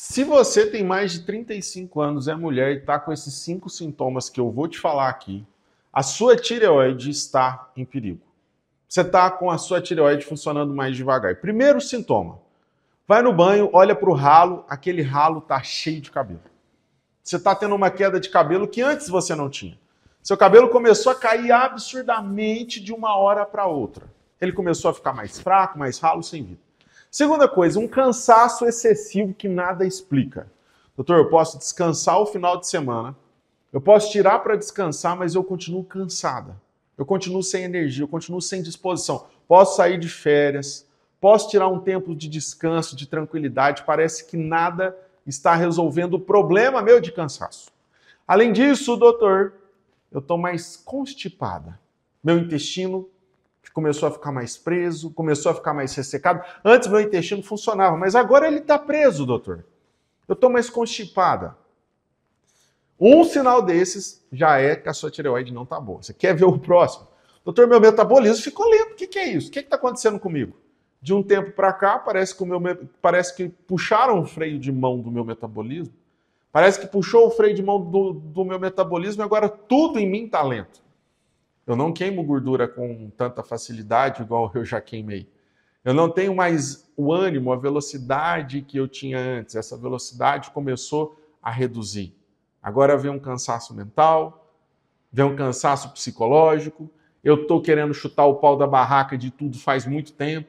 Se você tem mais de 35 anos, é mulher e está com esses cinco sintomas que eu vou te falar aqui, a sua tireoide está em perigo. Você está com a sua tireoide funcionando mais devagar. Primeiro sintoma: vai no banho, olha para o ralo, aquele ralo está cheio de cabelo. Você está tendo uma queda de cabelo que antes você não tinha. Seu cabelo começou a cair absurdamente de uma hora para outra. Ele começou a ficar mais fraco, mais ralo, sem vida. Segunda coisa, um cansaço excessivo que nada explica. Doutor, eu posso descansar o final de semana, eu posso tirar para descansar, mas eu continuo cansada. Eu continuo sem energia, eu continuo sem disposição. Posso sair de férias, posso tirar um tempo de descanso, de tranquilidade, parece que nada está resolvendo o problema meu de cansaço. Além disso, doutor, eu estou mais constipada. Meu intestino começou a ficar mais preso, começou a ficar mais ressecado. Antes meu intestino funcionava, mas agora ele está preso, doutor. Eu estou mais constipada. Um sinal desses já é que a sua tireoide não está boa. Você quer ver o próximo? Doutor, meu metabolismo ficou lento. O que, que é isso? O que está acontecendo comigo? De um tempo para cá, parece que, o meu, parece que puxaram o freio de mão do meu metabolismo. Parece que puxou o freio de mão do, do meu metabolismo e agora tudo em mim está lento. Eu não queimo gordura com tanta facilidade, igual eu já queimei. Eu não tenho mais o ânimo, a velocidade que eu tinha antes. Essa velocidade começou a reduzir. Agora vem um cansaço mental, vem um cansaço psicológico. Eu estou querendo chutar o pau da barraca de tudo faz muito tempo.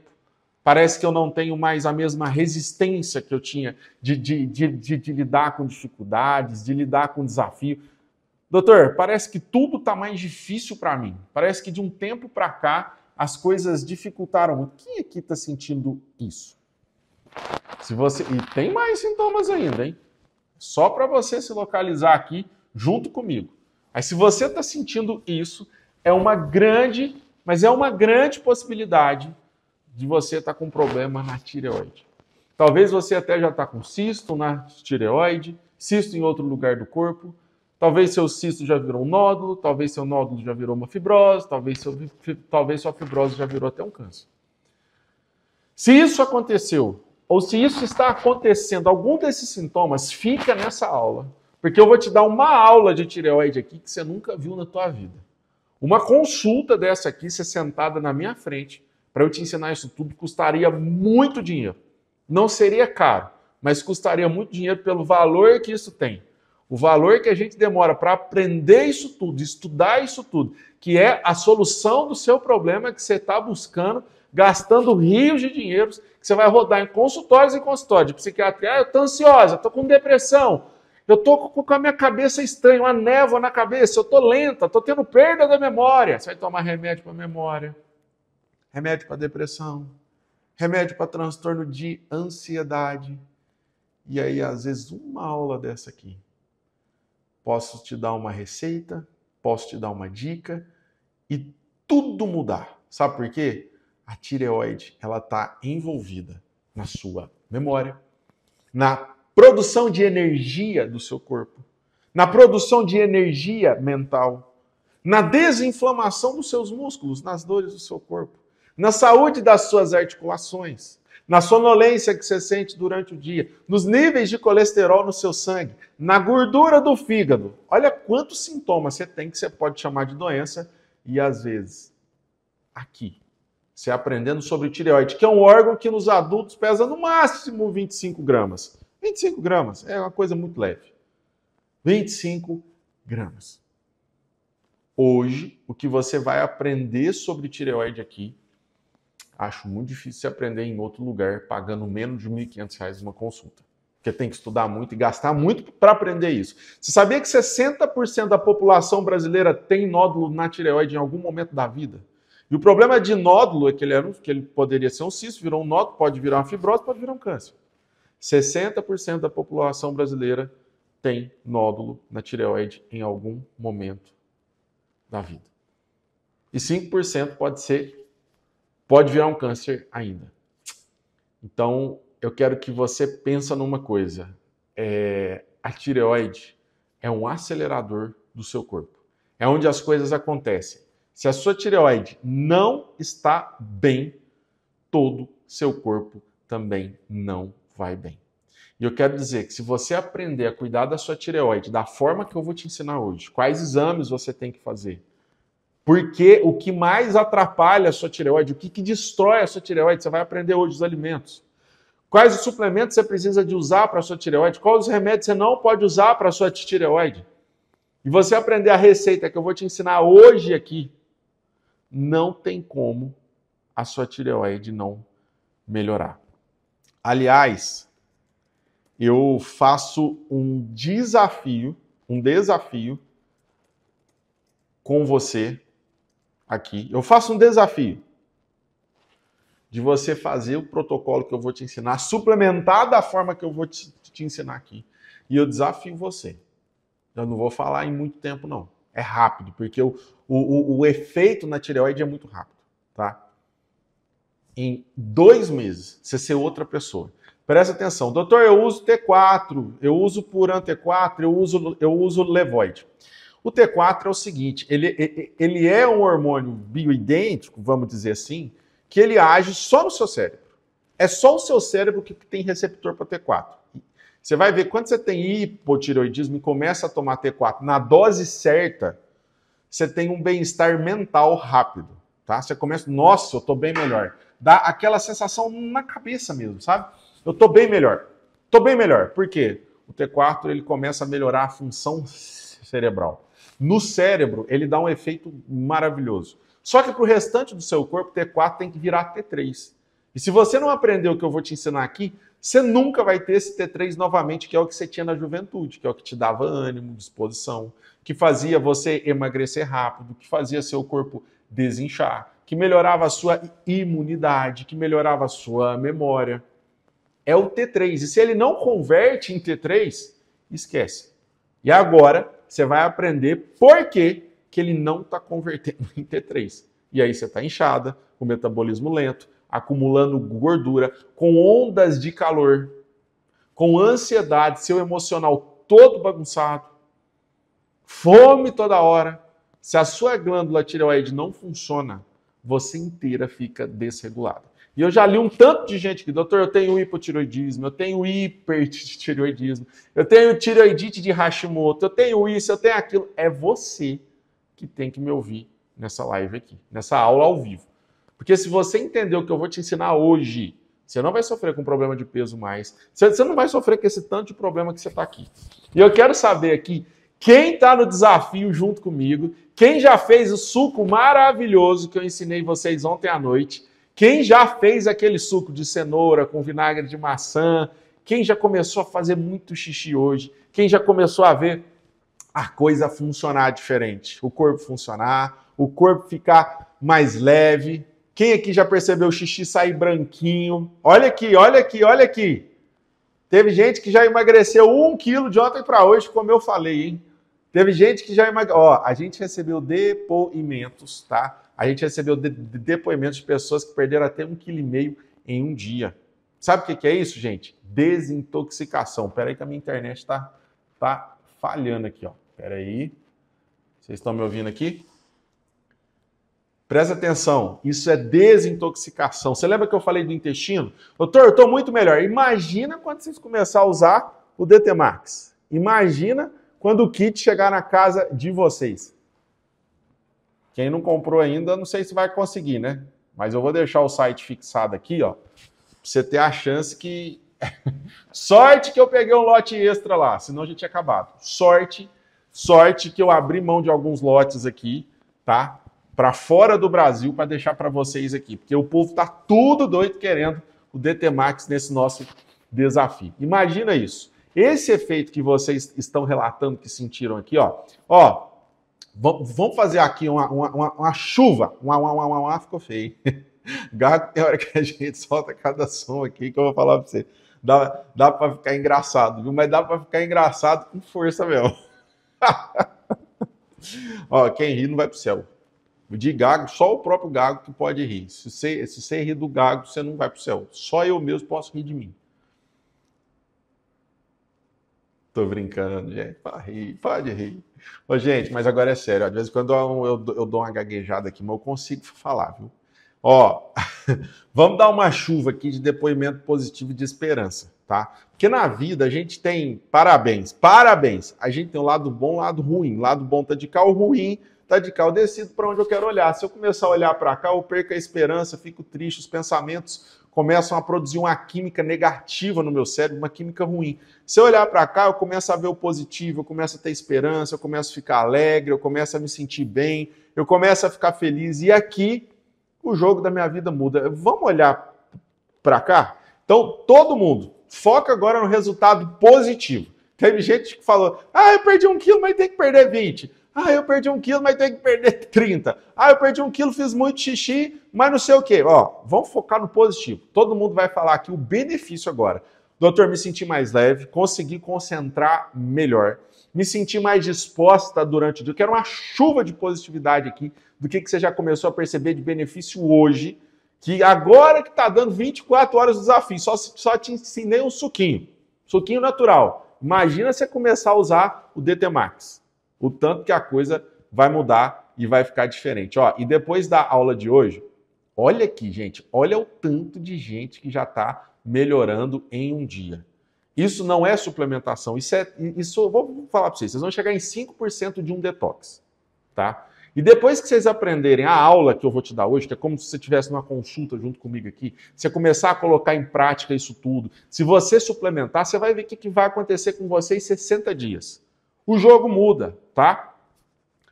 Parece que eu não tenho mais a mesma resistência que eu tinha de, de, de, de, lidar com dificuldades, de lidar com desafio. Doutor, parece que tudo está mais difícil para mim. Parece que de um tempo para cá as coisas dificultaram muito. Quem aqui está sentindo isso? Se você e tem mais sintomas ainda, hein? Só para você se localizar aqui junto comigo. Mas se você está sentindo isso, é uma grande, mas é uma grande possibilidade de você estar tá com problema na tireoide. Talvez você até já está com cisto na tireoide, cisto em outro lugar do corpo. Talvez seu cisto já virou um nódulo, talvez seu nódulo já virou uma fibrose, talvez, seu, talvez sua fibrose já virou até um câncer. Se isso aconteceu, ou se isso está acontecendo, algum desses sintomas, fica nessa aula, porque eu vou te dar uma aula de tireoide aqui que você nunca viu na tua vida. Uma consulta dessa aqui, você sentada na minha frente, para eu te ensinar isso tudo, custaria muito dinheiro. Não seria caro, mas custaria muito dinheiro pelo valor que isso tem o valor que a gente demora para aprender isso tudo, estudar isso tudo, que é a solução do seu problema que você está buscando, gastando rios de dinheiros, que você vai rodar em consultórios e consultórios de psiquiatria. Ah, eu estou ansiosa, estou com depressão, eu estou com a minha cabeça estranha, uma névoa na cabeça, eu estou lenta, estou tendo perda da memória. Você vai tomar remédio para memória, remédio para depressão, remédio para transtorno de ansiedade. E aí, às vezes, uma aula dessa aqui posso te dar uma receita, posso te dar uma dica e tudo mudar. Sabe por quê? A tireoide, ela está envolvida na sua memória, na produção de energia do seu corpo, na produção de energia mental, na desinflamação dos seus músculos, nas dores do seu corpo, na saúde das suas articulações, na sonolência que você sente durante o dia, nos níveis de colesterol no seu sangue, na gordura do fígado. Olha quantos sintomas você tem que você pode chamar de doença e às vezes aqui, você aprendendo sobre tireoide, que é um órgão que nos adultos pesa no máximo 25 gramas. 25 gramas é uma coisa muito leve. 25 gramas. Hoje, o que você vai aprender sobre tireoide aqui acho muito difícil se aprender em outro lugar pagando menos de R$ 1.500 uma consulta. Porque tem que estudar muito e gastar muito para aprender isso. Você sabia que 60% da população brasileira tem nódulo na tireoide em algum momento da vida? E o problema de nódulo é que ele, era que ele poderia ser um cisto, virou um nódulo, pode virar uma fibrose, pode virar um câncer. 60% da população brasileira tem nódulo na tireoide em algum momento da vida. E 5% pode ser pode virar um câncer ainda. Então, eu quero que você pense numa coisa. É, a tireoide é um acelerador do seu corpo. É onde as coisas acontecem. Se a sua tireoide não está bem, todo seu corpo também não vai bem. E eu quero dizer que se você aprender a cuidar da sua tireoide da forma que eu vou te ensinar hoje, quais exames você tem que fazer, porque o que mais atrapalha a sua tireoide, o que, que destrói a sua tireoide, você vai aprender hoje os alimentos. Quais os suplementos você precisa de usar para a sua tireoide? Quais os remédios você não pode usar para a sua tireoide? E você aprender a receita que eu vou te ensinar hoje aqui, não tem como a sua tireoide não melhorar. Aliás, eu faço um desafio, um desafio com você aqui. Eu faço um desafio de você fazer o protocolo que eu vou te ensinar, suplementar da forma que eu vou te, te ensinar aqui. E eu desafio você. Eu não vou falar em muito tempo, não. É rápido, porque o, o, o, efeito na tireoide é muito rápido, tá? Em dois meses, você ser outra pessoa. Presta atenção. Doutor, eu uso T4, eu uso Puran T4, eu uso, eu uso Levoide. O T4 é o seguinte, ele, ele é um hormônio bioidêntico, vamos dizer assim, que ele age só no seu cérebro. É só o seu cérebro que tem receptor para T4. Você vai ver quando você tem hipotireoidismo e começa a tomar T4 na dose certa, você tem um bem-estar mental rápido, tá? Você começa, nossa, eu tô bem melhor. Dá aquela sensação na cabeça mesmo, sabe? Eu tô bem melhor. Tô bem melhor. Por quê? O T4 ele começa a melhorar a função cerebral. No cérebro, ele dá um efeito maravilhoso. Só que para o restante do seu corpo, T4 tem que virar T3. E se você não aprender o que eu vou te ensinar aqui, você nunca vai ter esse T3 novamente, que é o que você tinha na juventude, que é o que te dava ânimo, disposição, que fazia você emagrecer rápido, que fazia seu corpo desinchar, que melhorava a sua imunidade, que melhorava a sua memória. É o T3. E se ele não converte em T3, esquece. E agora você vai aprender por que que ele não está convertendo em T3. E aí você está inchada, com metabolismo lento, acumulando gordura, com ondas de calor, com ansiedade, seu emocional todo bagunçado, fome toda hora. Se a sua glândula tireoide não funciona, você inteira fica desregulada. E eu já li um tanto de gente que, doutor, eu tenho hipotiroidismo, eu tenho hipertiroidismo, eu tenho tiroidite de Hashimoto, eu tenho isso, eu tenho aquilo. É você que tem que me ouvir nessa live aqui, nessa aula ao vivo. Porque se você entender o que eu vou te ensinar hoje, você não vai sofrer com problema de peso mais. Você não vai sofrer com esse tanto de problema que você está aqui. E eu quero saber aqui quem está no desafio junto comigo, quem já fez o suco maravilhoso que eu ensinei vocês ontem à noite, quem já fez aquele suco de cenoura com vinagre de maçã, quem já começou a fazer muito xixi hoje, quem já começou a ver a coisa funcionar diferente, o corpo funcionar, o corpo ficar mais leve. Quem aqui já percebeu o xixi sair branquinho? Olha aqui, olha aqui, olha aqui. Teve gente que já emagreceu um quilo de ontem para hoje, como eu falei, hein? Teve gente que já emagreceu. Ó, a gente recebeu depoimentos, tá? A gente recebeu de depoimentos de pessoas que perderam até um quilo e meio em um dia. Sabe o que, que é isso, gente? Desintoxicação. Peraí que a minha internet tá, tá falhando aqui, ó. Espera aí. Vocês estão me ouvindo aqui? Presta atenção, isso é desintoxicação. Você lembra que eu falei do intestino? Doutor, eu estou muito melhor. Imagina quando vocês começarem a usar o DT Max. Imagina quando o kit chegar na casa de vocês. Quem não comprou ainda, não sei se vai conseguir, né? Mas eu vou deixar o site fixado aqui, ó, pra você ter a chance que Sorte que eu peguei um lote extra lá, senão já tinha acabado. Sorte, sorte que eu abri mão de alguns lotes aqui, tá? Para fora do Brasil para deixar para vocês aqui, porque o povo tá tudo doido querendo o DT Max nesse nosso desafio. Imagina isso. Esse efeito que vocês estão relatando que sentiram aqui, ó, ó, vamos fazer aqui uma, uma, uma, uma chuva, uma, uma, uma, uma, ficou feio. Gato, tem hora que a gente solta cada som aqui que eu vou falar para você dá, dá para ficar engraçado, viu? Mas dá para ficar engraçado com força mesmo. Ó, quem ri não vai pro céu. De gago, só o próprio gago que pode rir. Se você, se você rir do gago, você não vai pro céu. Só eu mesmo posso rir de mim. Tô brincando, gente. Pode rir, pode rir. Ô, gente, mas agora é sério. Às vezes, quando eu, eu, eu dou uma gaguejada aqui, mas eu consigo falar, viu? Ó, vamos dar uma chuva aqui de depoimento positivo e de esperança, tá? Porque na vida a gente tem parabéns, parabéns. A gente tem o lado bom, lado ruim. Lado bom tá de cá, o ruim tá de cá. Eu decido para onde eu quero olhar. Se eu começar a olhar para cá, eu perco a esperança, fico triste, os pensamentos começam a produzir uma química negativa no meu cérebro, uma química ruim. Se eu olhar para cá, eu começo a ver o positivo, eu começo a ter esperança, eu começo a ficar alegre, eu começo a me sentir bem, eu começo a ficar feliz. E aqui o jogo da minha vida muda. Vamos olhar para cá? Então, todo mundo, foca agora no resultado positivo. Teve gente que falou: ah, eu perdi um quilo, mas tem que perder 20. Ah, eu perdi um quilo, mas tem que perder 30. Ah, eu perdi um quilo, fiz muito xixi, mas não sei o quê. Ó, vamos focar no positivo. Todo mundo vai falar aqui o benefício agora. Doutor, me senti mais leve, consegui concentrar melhor, me senti mais disposta durante o dia. Eu quero uma chuva de positividade aqui do que, que você já começou a perceber de benefício hoje que agora que está dando 24 horas de desafio, só, só te ensinei um suquinho, suquinho natural. Imagina você começar a usar o DT Max. O tanto que a coisa vai mudar e vai ficar diferente. Ó, e depois da aula de hoje, olha aqui, gente, olha o tanto de gente que já está melhorando em um dia. Isso não é suplementação, isso é. Isso, vou falar para vocês, vocês vão chegar em 5% de um detox. Tá? E depois que vocês aprenderem a aula que eu vou te dar hoje, que é como se você estivesse numa consulta junto comigo aqui, você começar a colocar em prática isso tudo, se você suplementar, você vai ver o que vai acontecer com você em 60 dias. O jogo muda, tá?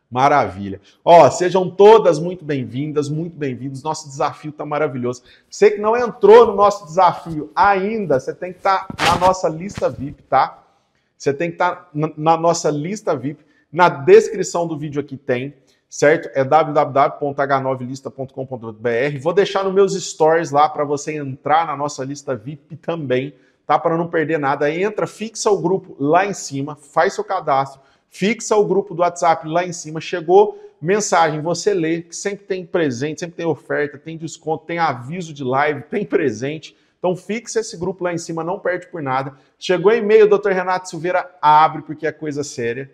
Maravilha. Ó, sejam todas muito bem-vindas, muito bem-vindos. Nosso desafio está maravilhoso. Você que não entrou no nosso desafio ainda, você tem que estar tá na nossa lista VIP, tá? Você tem que estar tá na, na nossa lista VIP. Na descrição do vídeo aqui tem certo? É www.h9lista.com.br. Vou deixar nos meus stories lá para você entrar na nossa lista VIP também, tá? Para não perder nada. Entra, fixa o grupo lá em cima, faz seu cadastro, fixa o grupo do WhatsApp lá em cima. Chegou mensagem, você lê, que sempre tem presente, sempre tem oferta, tem desconto, tem aviso de live, tem presente. Então fixa esse grupo lá em cima, não perde por nada. Chegou e-mail, doutor Renato Silveira, abre porque é coisa séria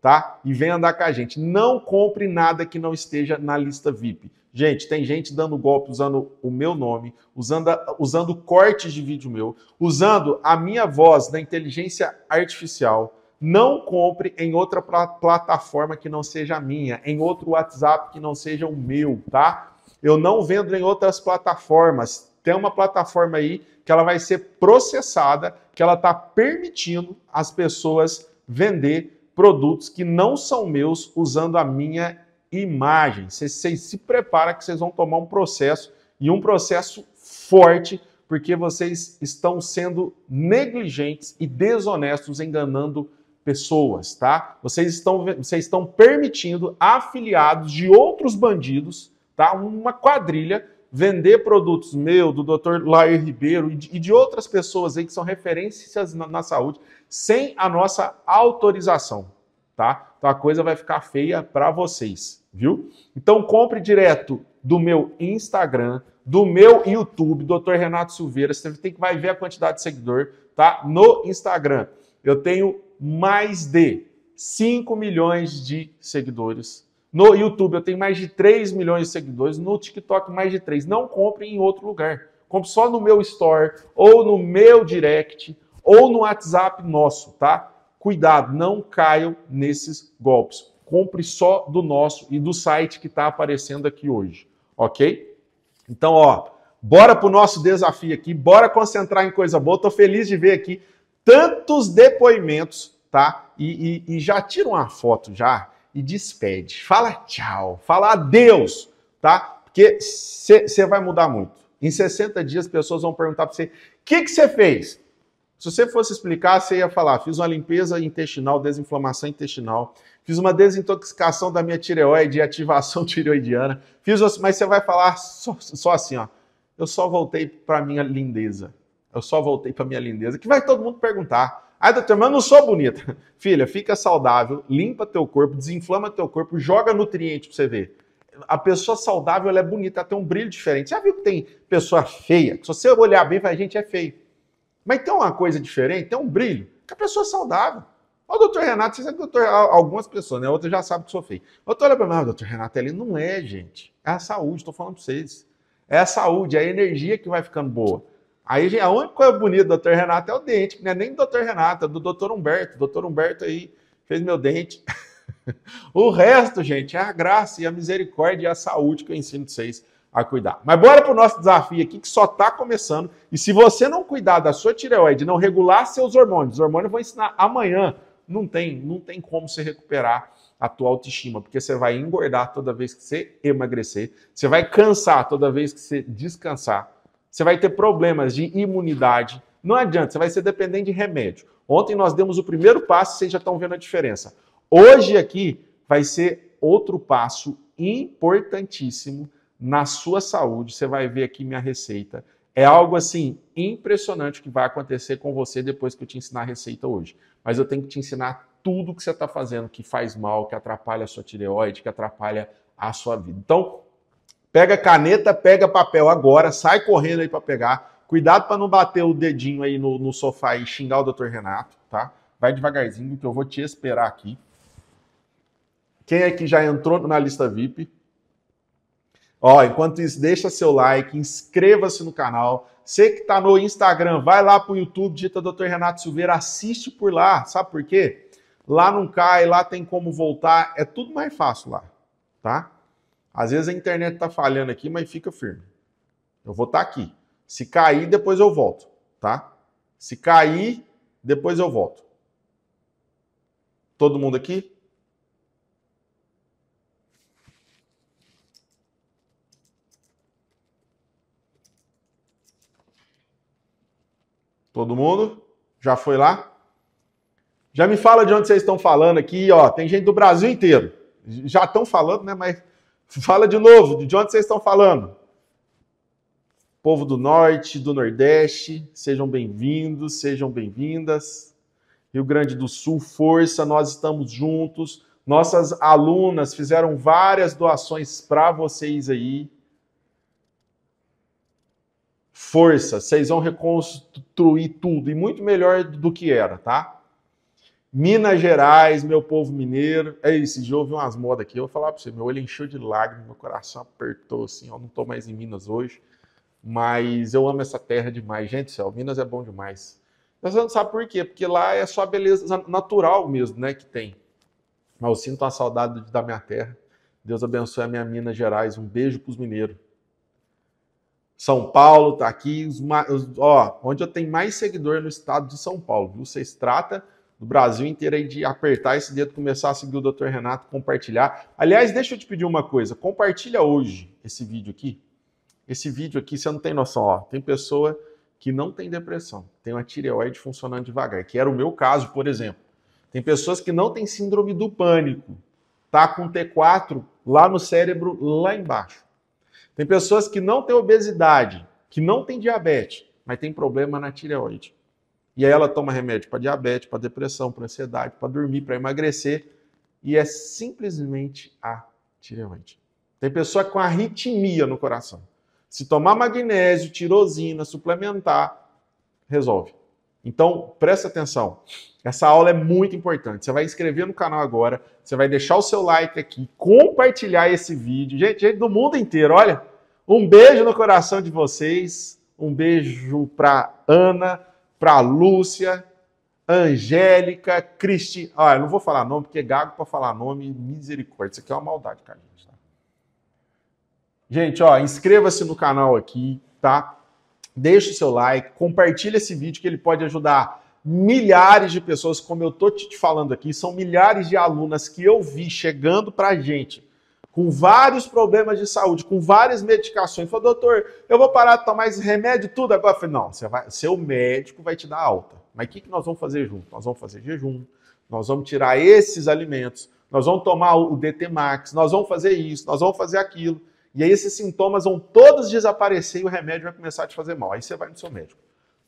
tá? E vem andar com a gente. Não compre nada que não esteja na lista VIP. Gente, tem gente dando golpe usando o meu nome, usando, usando cortes de vídeo meu, usando a minha voz da inteligência artificial. Não compre em outra plataforma que não seja a minha, em outro WhatsApp que não seja o meu, tá? Eu não vendo em outras plataformas. Tem uma plataforma aí que ela vai ser processada, que ela está permitindo as pessoas vender produtos que não são meus usando a minha imagem. Vocês, se preparam que vocês vão tomar um processo e um processo forte, porque vocês estão sendo negligentes e desonestos enganando pessoas, tá? Vocês estão, vocês estão permitindo afiliados de outros bandidos, tá? Uma quadrilha vender produtos meu, do Dr. Lair Ribeiro e de, e de, outras pessoas aí que são referências na, na, saúde, sem a nossa autorização, tá? Então a coisa vai ficar feia para vocês, viu? Então compre direto do meu Instagram, do meu YouTube, Dr. Renato Silveira, você tem que vai ver a quantidade de seguidor, tá? No Instagram, eu tenho mais de 5 milhões de seguidores no YouTube eu tenho mais de 3 milhões de seguidores, no TikTok mais de 3. Não compre em outro lugar. Compre só no meu store, ou no meu direct, ou no WhatsApp nosso, tá? Cuidado, não caiam nesses golpes. Compre só do nosso e do site que está aparecendo aqui hoje, ok? Então, ó, bora pro nosso desafio aqui, bora concentrar em coisa boa. Tô feliz de ver aqui tantos depoimentos, tá? E, e, e já tira uma foto já e despede. Fala tchau, fala adeus, tá? Porque você vai mudar muito. Em 60 dias, as pessoas vão perguntar para você: o que você fez? Se você fosse explicar, você ia falar: fiz uma limpeza intestinal, desinflamação intestinal, fiz uma desintoxicação da minha tireoide e ativação tireoidiana, fiz, mas você vai falar só, só assim: ó, eu só voltei para minha lindeza. Eu só voltei para minha lindeza. Que vai todo mundo perguntar. Ah, doutor, mas eu não sou bonita. Filha, fica saudável, limpa teu corpo, desinflama teu corpo, joga nutriente pra você ver. A pessoa saudável, ela é bonita, ela tem um brilho diferente. Já viu que tem pessoa feia? Se você olhar bem, vai, gente é feio. Mas tem uma coisa diferente, tem um brilho, que a pessoa é saudável. O doutor Renato, você sabe que doutor, algumas pessoas, né? Outras já sabem que sou feio. Doutor, olha pra mim, ah, doutor Renato, ele não é, gente. É a saúde, estou falando pra vocês. É a saúde, é a energia que vai ficando boa. Aí a única coisa bonita do Dr. Renato é o dente, que não é nem do Dr. Renato, é do Dr. Humberto. O Dr. Humberto aí fez meu dente. o resto, gente, é a graça e a misericórdia e a saúde que eu ensino vocês a cuidar. Mas bora para o nosso desafio aqui, que só está começando. E se você não cuidar da sua tireoide, não regular seus hormônios, os hormônios eu vou ensinar amanhã, não tem, não tem como você recuperar a tua autoestima, porque você vai engordar toda vez que você emagrecer, você vai cansar toda vez que você descansar, você vai ter problemas de imunidade. Não adianta, você vai ser dependente de remédio. Ontem nós demos o primeiro passo, vocês já estão vendo a diferença. Hoje aqui vai ser outro passo importantíssimo na sua saúde. Você vai ver aqui minha receita. É algo assim impressionante que vai acontecer com você depois que eu te ensinar a receita hoje. Mas eu tenho que te ensinar tudo que você está fazendo que faz mal, que atrapalha a sua tireoide, que atrapalha a sua vida. Então, pega caneta, pega papel agora, sai correndo aí para pegar. Cuidado para não bater o dedinho aí no, no sofá e xingar o Dr. Renato, tá? Vai devagarzinho que eu vou te esperar aqui. Quem é que já entrou na lista VIP? Ó, enquanto isso, deixa seu like, inscreva-se no canal. Você que está no Instagram, vai lá para o YouTube, digita Dr. Renato Silveira, assiste por lá. Sabe por quê? Lá não cai, lá tem como voltar, é tudo mais fácil lá, tá? Às vezes a internet está falhando aqui, mas fica firme. Eu vou estar tá aqui. Se cair, depois eu volto, tá? Se cair, depois eu volto. Todo mundo aqui? Todo mundo? Já foi lá? Já me fala de onde vocês estão falando aqui, ó. Tem gente do Brasil inteiro. Já estão falando, né? Mas fala de novo, de onde vocês estão falando? Povo do Norte, do Nordeste, sejam bem-vindos, sejam bem-vindas. Rio Grande do Sul, força, nós estamos juntos. Nossas alunas fizeram várias doações para vocês aí. Força, vocês vão reconstruir tudo e muito melhor do que era, tá? Minas Gerais, meu povo mineiro. É isso, já ouvi umas modas aqui. Eu vou falar para você, meu olho encheu de lágrimas, meu coração apertou assim. Eu não estou mais em Minas hoje, mas eu amo essa terra demais. Gente, céu, Minas é bom demais. Mas você não sabe por quê? Porque lá é só a beleza natural mesmo, né, que tem. Mas eu sinto uma saudade da minha terra. Deus abençoe a minha Minas Gerais. Um beijo para os mineiros. São Paulo tá aqui, os, ó, onde eu tenho mais seguidor no estado de São Paulo, viu? Vocês trata do Brasil inteiro aí de apertar esse dedo, começar a seguir o Dr. Renato, compartilhar. Aliás, deixa eu te pedir uma coisa, compartilha hoje esse vídeo aqui. Esse vídeo aqui, você não tem noção, ó, tem pessoa que não tem depressão, tem uma tireoide funcionando devagar, que era o meu caso, por exemplo. Tem pessoas que não têm síndrome do pânico, tá com T4 lá no cérebro, lá embaixo. Tem pessoas que não têm obesidade, que não têm diabetes, mas tem problema na tireoide. E aí ela toma remédio para diabetes, para depressão, para ansiedade, para dormir, para emagrecer. E é simplesmente a tireoide. Tem pessoa com arritmia no coração. Se tomar magnésio, tirosina, suplementar, resolve. Então, presta atenção. Essa aula é muito importante. Você vai inscrever no canal agora, você vai deixar o seu like aqui, compartilhar esse vídeo. Gente, gente do mundo inteiro, olha. Um beijo no coração de vocês. Um beijo para Ana, para Lúcia, Angélica, Cristi. Eu não vou falar nome, porque é gago para falar nome, misericórdia. Isso aqui é uma maldade, cara. Gente, tá? gente ó, inscreva-se no canal aqui, tá? Deixe o seu like, compartilhe esse vídeo que ele pode ajudar milhares de pessoas, como eu tô te falando aqui, são milhares de alunas que eu vi chegando pra gente com vários problemas de saúde, com várias medicações. Falou, doutor, eu vou parar de tomar esse remédio tudo agora. Falei, não, você vai, seu médico vai te dar alta. Mas o que, que nós vamos fazer junto? Nós vamos fazer jejum, nós vamos tirar esses alimentos, nós vamos tomar o DT Max, nós vamos fazer isso, nós vamos fazer aquilo. E aí esses sintomas vão todos desaparecer e o remédio vai começar a te fazer mal. Aí você vai no seu médico.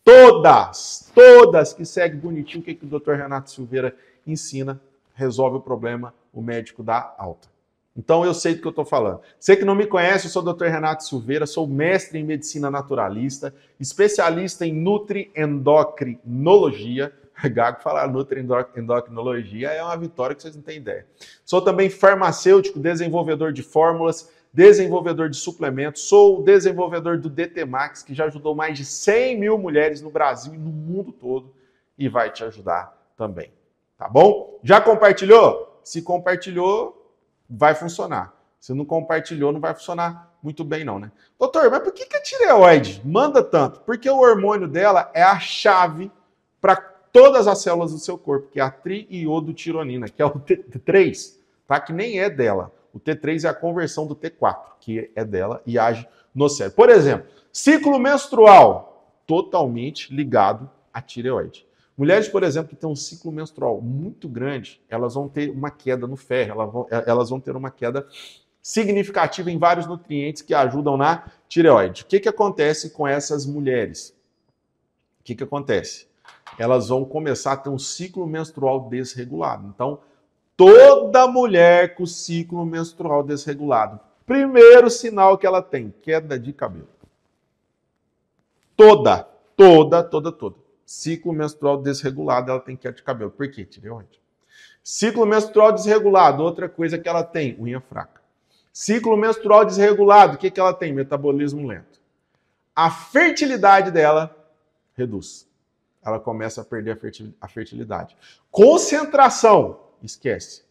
Todas, todas que seguem bonitinho o que, que o doutor Renato Silveira ensina, resolve o problema, o médico dá alta. Então eu sei do que eu estou falando. Você que não me conhece, eu sou o Dr. Renato Silveira, sou mestre em medicina naturalista, especialista em nutriendocrinologia. Gago falar nutriendocrinologia é uma vitória que vocês não têm ideia. Sou também farmacêutico, desenvolvedor de fórmulas, desenvolvedor de suplementos, sou o desenvolvedor do DT Max, que já ajudou mais de 100 mil mulheres no Brasil e no mundo todo e vai te ajudar também. Tá bom? Já compartilhou? Se compartilhou, vai funcionar. Se não compartilhou, não vai funcionar muito bem, não, né? Doutor, mas por que, que a tireoide manda tanto? Porque o hormônio dela é a chave para todas as células do seu corpo, que é a triiodotironina, que é o T3, tá? Que nem é dela. O T3 é a conversão do T4, que é dela e age no cérebro. Por exemplo, ciclo menstrual, totalmente ligado à tireoide. Mulheres, por exemplo, que têm um ciclo menstrual muito grande, elas vão ter uma queda no ferro, elas vão, elas vão ter uma queda significativa em vários nutrientes que ajudam na tireoide. O que, que acontece com essas mulheres? O que, que acontece? Elas vão começar a ter um ciclo menstrual desregulado. Então, toda mulher com ciclo menstrual desregulado, primeiro sinal que ela tem, queda de cabelo. Toda, toda, toda, toda. Ciclo menstrual desregulado, ela tem queda de cabelo. Por quê? Tireoide. Ciclo menstrual desregulado, outra coisa que ela tem, unha fraca. Ciclo menstrual desregulado, o que, que ela tem? Metabolismo lento. A fertilidade dela reduz. Ela começa a perder a fertilidade. Concentração, esquece.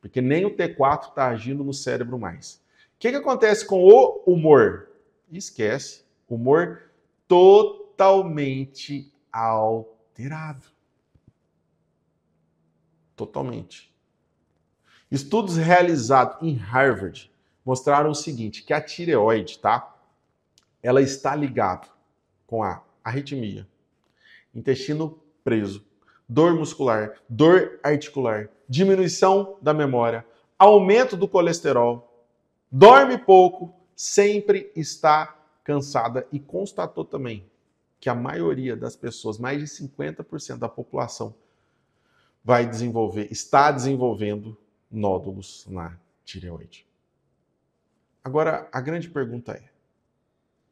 Porque nem o T4 está agindo no cérebro mais. O que, que acontece com o humor? Esquece. Humor totalmente alterado. Totalmente. Estudos realizados em Harvard mostraram o seguinte, que a tireoide, tá? Ela está ligada com a arritmia, intestino preso, dor muscular, dor articular, diminuição da memória, aumento do colesterol, dorme pouco, sempre está cansada e constatou também que a maioria das pessoas, mais de 50% da população, vai desenvolver, está desenvolvendo nódulos na tireoide. Agora, a grande pergunta é: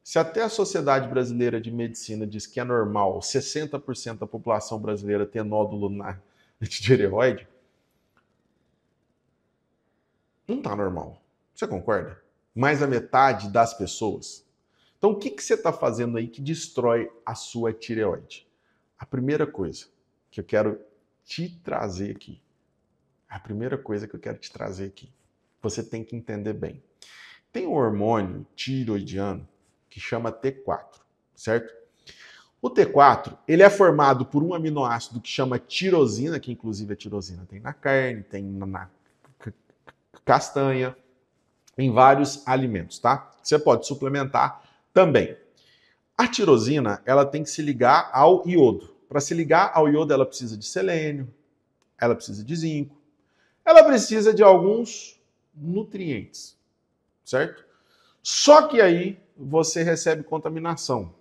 se até a Sociedade Brasileira de Medicina diz que é normal 60% da população brasileira ter nódulo na tireoide, não está normal. Você concorda? Mais da metade das pessoas. Então, o que, que você está fazendo aí que destrói a sua tireoide? A primeira coisa que eu quero te trazer aqui a primeira coisa que eu quero te trazer aqui. Você tem que entender bem. Tem um hormônio tiroidiano que chama T4, certo? O T4, ele é formado por um aminoácido que chama tirosina, que inclusive a tirosina tem na carne, tem na castanha, em vários alimentos, tá? Você pode suplementar também. A tirosina, ela tem que se ligar ao iodo. Para se ligar ao iodo, ela precisa de selênio, ela precisa de zinco, ela precisa de alguns nutrientes, certo? Só que aí você recebe contaminação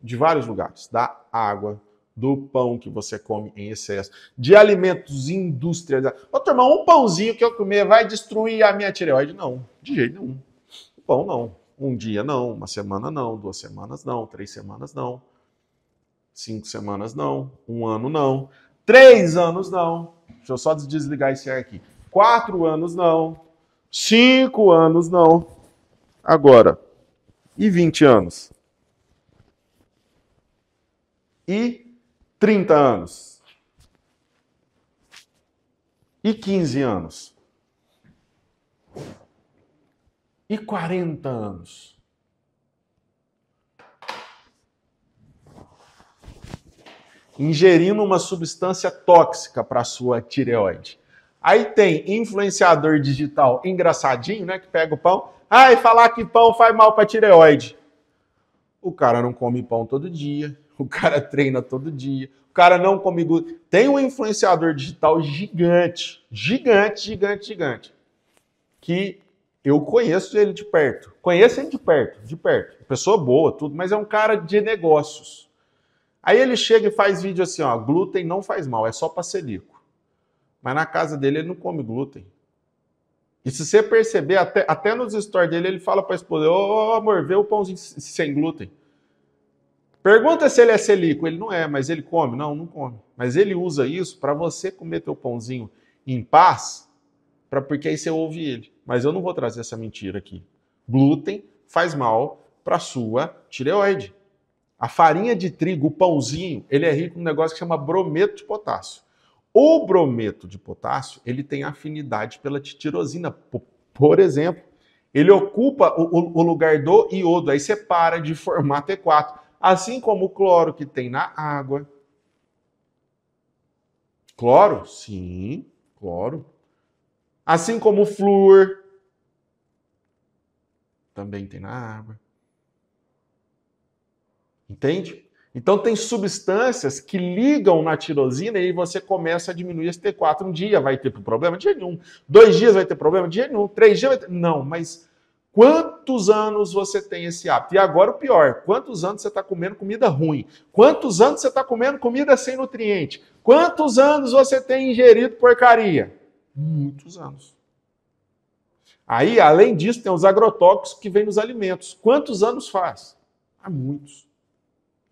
de vários lugares, da água, do pão que você come em excesso, de alimentos industrializados. Ô, turma, um pãozinho que eu comer vai destruir a minha tireoide? Não, de jeito nenhum. Pão não. Um dia não, uma semana não, duas semanas não, três semanas não, cinco semanas não, um ano não, três anos não, Deixa eu só desligar esse ar aqui. Quatro anos não. Cinco anos não. Agora, e 20 anos? E 30 anos? E 15 anos? E 40 anos? ingerindo uma substância tóxica para sua tireoide. Aí tem influenciador digital engraçadinho, né, que pega o pão, ai, falar que pão faz mal para tireoide. O cara não come pão todo dia, o cara treina todo dia, o cara não come glúten. Tem um influenciador digital gigante, gigante, gigante, gigante, que eu conheço ele de perto. Conheço ele de perto, de perto. Pessoa boa, tudo, mas é um cara de negócios. Aí ele chega e faz vídeo assim, ó, glúten não faz mal, é só para celíaco. Mas na casa dele ele não come glúten. E se você perceber, até, até nos stories dele ele fala para a esposa, ô oh, amor, vê o pãozinho sem glúten. Pergunta se ele é celíaco. Ele não é, mas ele come? Não, não come. Mas ele usa isso para você comer teu pãozinho em paz, pra, porque aí você ouve ele. Mas eu não vou trazer essa mentira aqui. Glúten faz mal para sua tireoide. A farinha de trigo, o pãozinho, ele é rico num negócio que chama brometo de potássio. O brometo de potássio, ele tem afinidade pela titirosina. Por exemplo, ele ocupa o, o lugar do iodo, aí separa de formar T4. Assim como o cloro que tem na água. Cloro? Sim, cloro. Assim como o flúor. Também tem na água. Entende? Então tem substâncias que ligam na tirosina e você começa a diminuir esse T4. Um dia vai ter problema? Dia nenhum. Dois dias vai ter problema? Dia nenhum. Três dias vai ter... Não, mas quantos anos você tem esse hábito? E agora o pior, quantos anos você está comendo comida ruim? Quantos anos você está comendo comida sem nutriente? Quantos anos você tem ingerido porcaria? Muitos anos. Aí, além disso, tem os agrotóxicos que vêm nos alimentos. Quantos anos faz? Há muitos.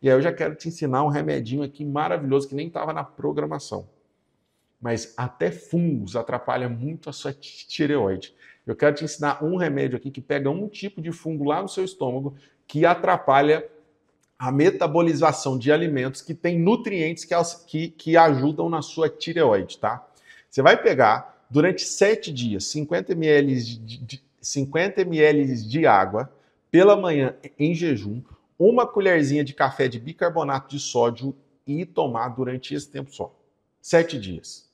E aí eu já quero te ensinar um remedinho aqui maravilhoso que nem estava na programação. Mas até fungos atrapalham muito a sua tireoide. Eu quero te ensinar um remédio aqui que pega um tipo de fungo lá no seu estômago que atrapalha a metabolização de alimentos que tem nutrientes que, que, que ajudam na sua tireoide, tá? Você vai pegar durante sete dias 50 ml de, de, 50 ml de água pela manhã em jejum, uma colherzinha de café de bicarbonato de sódio e tomar durante esse tempo só. Sete dias.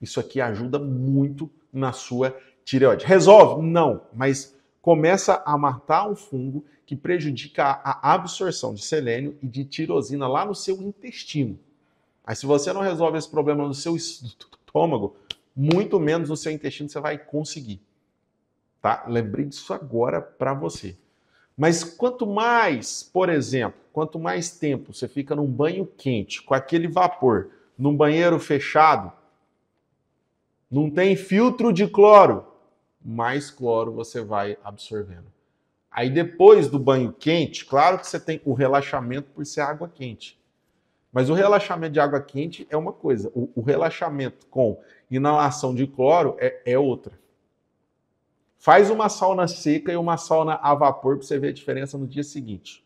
Isso aqui ajuda muito na sua tireoide. Resolve? Não, mas começa a matar um fungo que prejudica a absorção de selênio e de tirosina lá no seu intestino. Aí se você não resolve esse problema no seu estômago, muito menos no seu intestino você vai conseguir. Tá? Lembrei disso agora para você. Mas quanto mais, por exemplo, quanto mais tempo você fica num banho quente, com aquele vapor, num banheiro fechado, não tem filtro de cloro, mais cloro você vai absorvendo. Aí depois do banho quente, claro que você tem o relaxamento por ser água quente. Mas o relaxamento de água quente é uma coisa, o, o relaxamento com inalação de cloro é, é outra. Faz uma sauna seca e uma sauna a vapor para você ver a diferença no dia seguinte.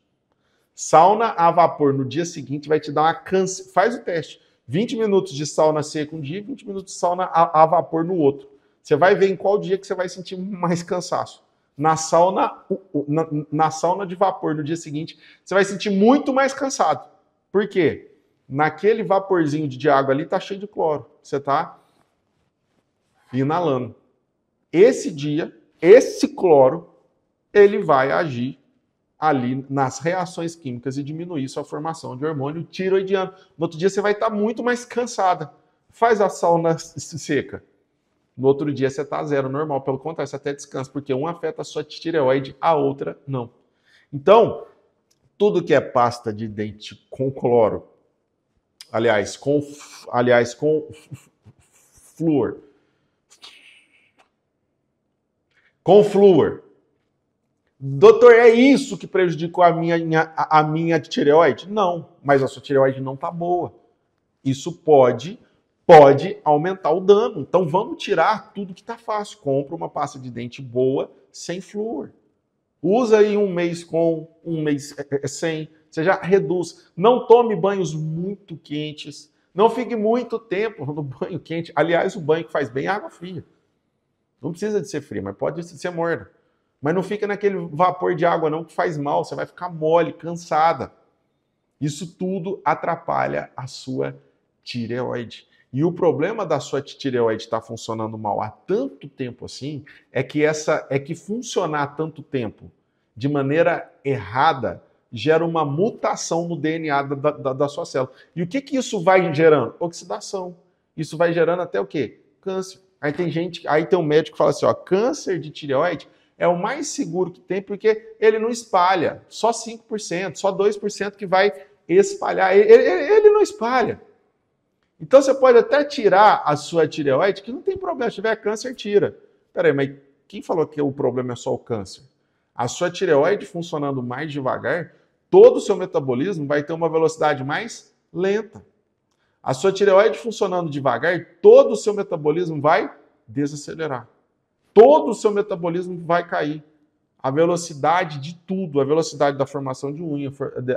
Sauna a vapor no dia seguinte vai te dar uma cansa. Faz o teste. 20 minutos de sauna seca um dia, 20 minutos de sauna a, a vapor no outro. Você vai ver em qual dia que você vai sentir mais cansaço. Na sauna, na, na sauna de vapor no dia seguinte, você vai sentir muito mais cansado. Por quê? Naquele vaporzinho de água ali tá cheio de cloro. Você tá inalando. Esse dia esse cloro ele vai agir ali nas reações químicas e diminuir sua formação de hormônio tiroidiano. No outro dia você vai estar muito mais cansada. Faz a sauna seca. No outro dia você está zero, normal. Pelo contrário, você até descansa, porque uma afeta a sua tireoide, a outra não. Então, tudo que é pasta de dente com cloro, aliás, com, aliás, com flúor, com flúor. Doutor, é isso que prejudicou a minha, a, a minha tireoide? Não, mas a sua tireoide não está boa. Isso pode pode aumentar o dano. Então vamos tirar tudo que está fácil. Compra uma pasta de dente boa, sem flúor. Usa aí um mês com, um mês é, é, sem. Você já reduz. Não tome banhos muito quentes. Não fique muito tempo no banho quente. Aliás, o banho que faz bem é água fria. Não precisa de ser frio, mas pode ser morno. Mas não fica naquele vapor de água não que faz mal, você vai ficar mole, cansada. Isso tudo atrapalha a sua tireoide. E o problema da sua tireoide estar tá funcionando mal há tanto tempo assim é que essa é que funcionar tanto tempo de maneira errada gera uma mutação no DNA da, da, da sua célula. E o que que isso vai gerando? Oxidação. Isso vai gerando até o quê? Câncer. Aí tem gente, aí tem um médico que fala assim, ó, câncer de tireoide é o mais seguro que tem porque ele não espalha, só 5%, só 2% que vai espalhar, ele, ele, ele, não espalha. Então você pode até tirar a sua tireoide, que não tem problema, se tiver câncer, tira. Peraí, mas quem falou que o problema é só o câncer? A sua tireoide funcionando mais devagar, todo o seu metabolismo vai ter uma velocidade mais lenta. A sua tireoide funcionando devagar, todo o seu metabolismo vai desacelerar. Todo o seu metabolismo vai cair. a velocidade de tudo, a velocidade da formação de unha,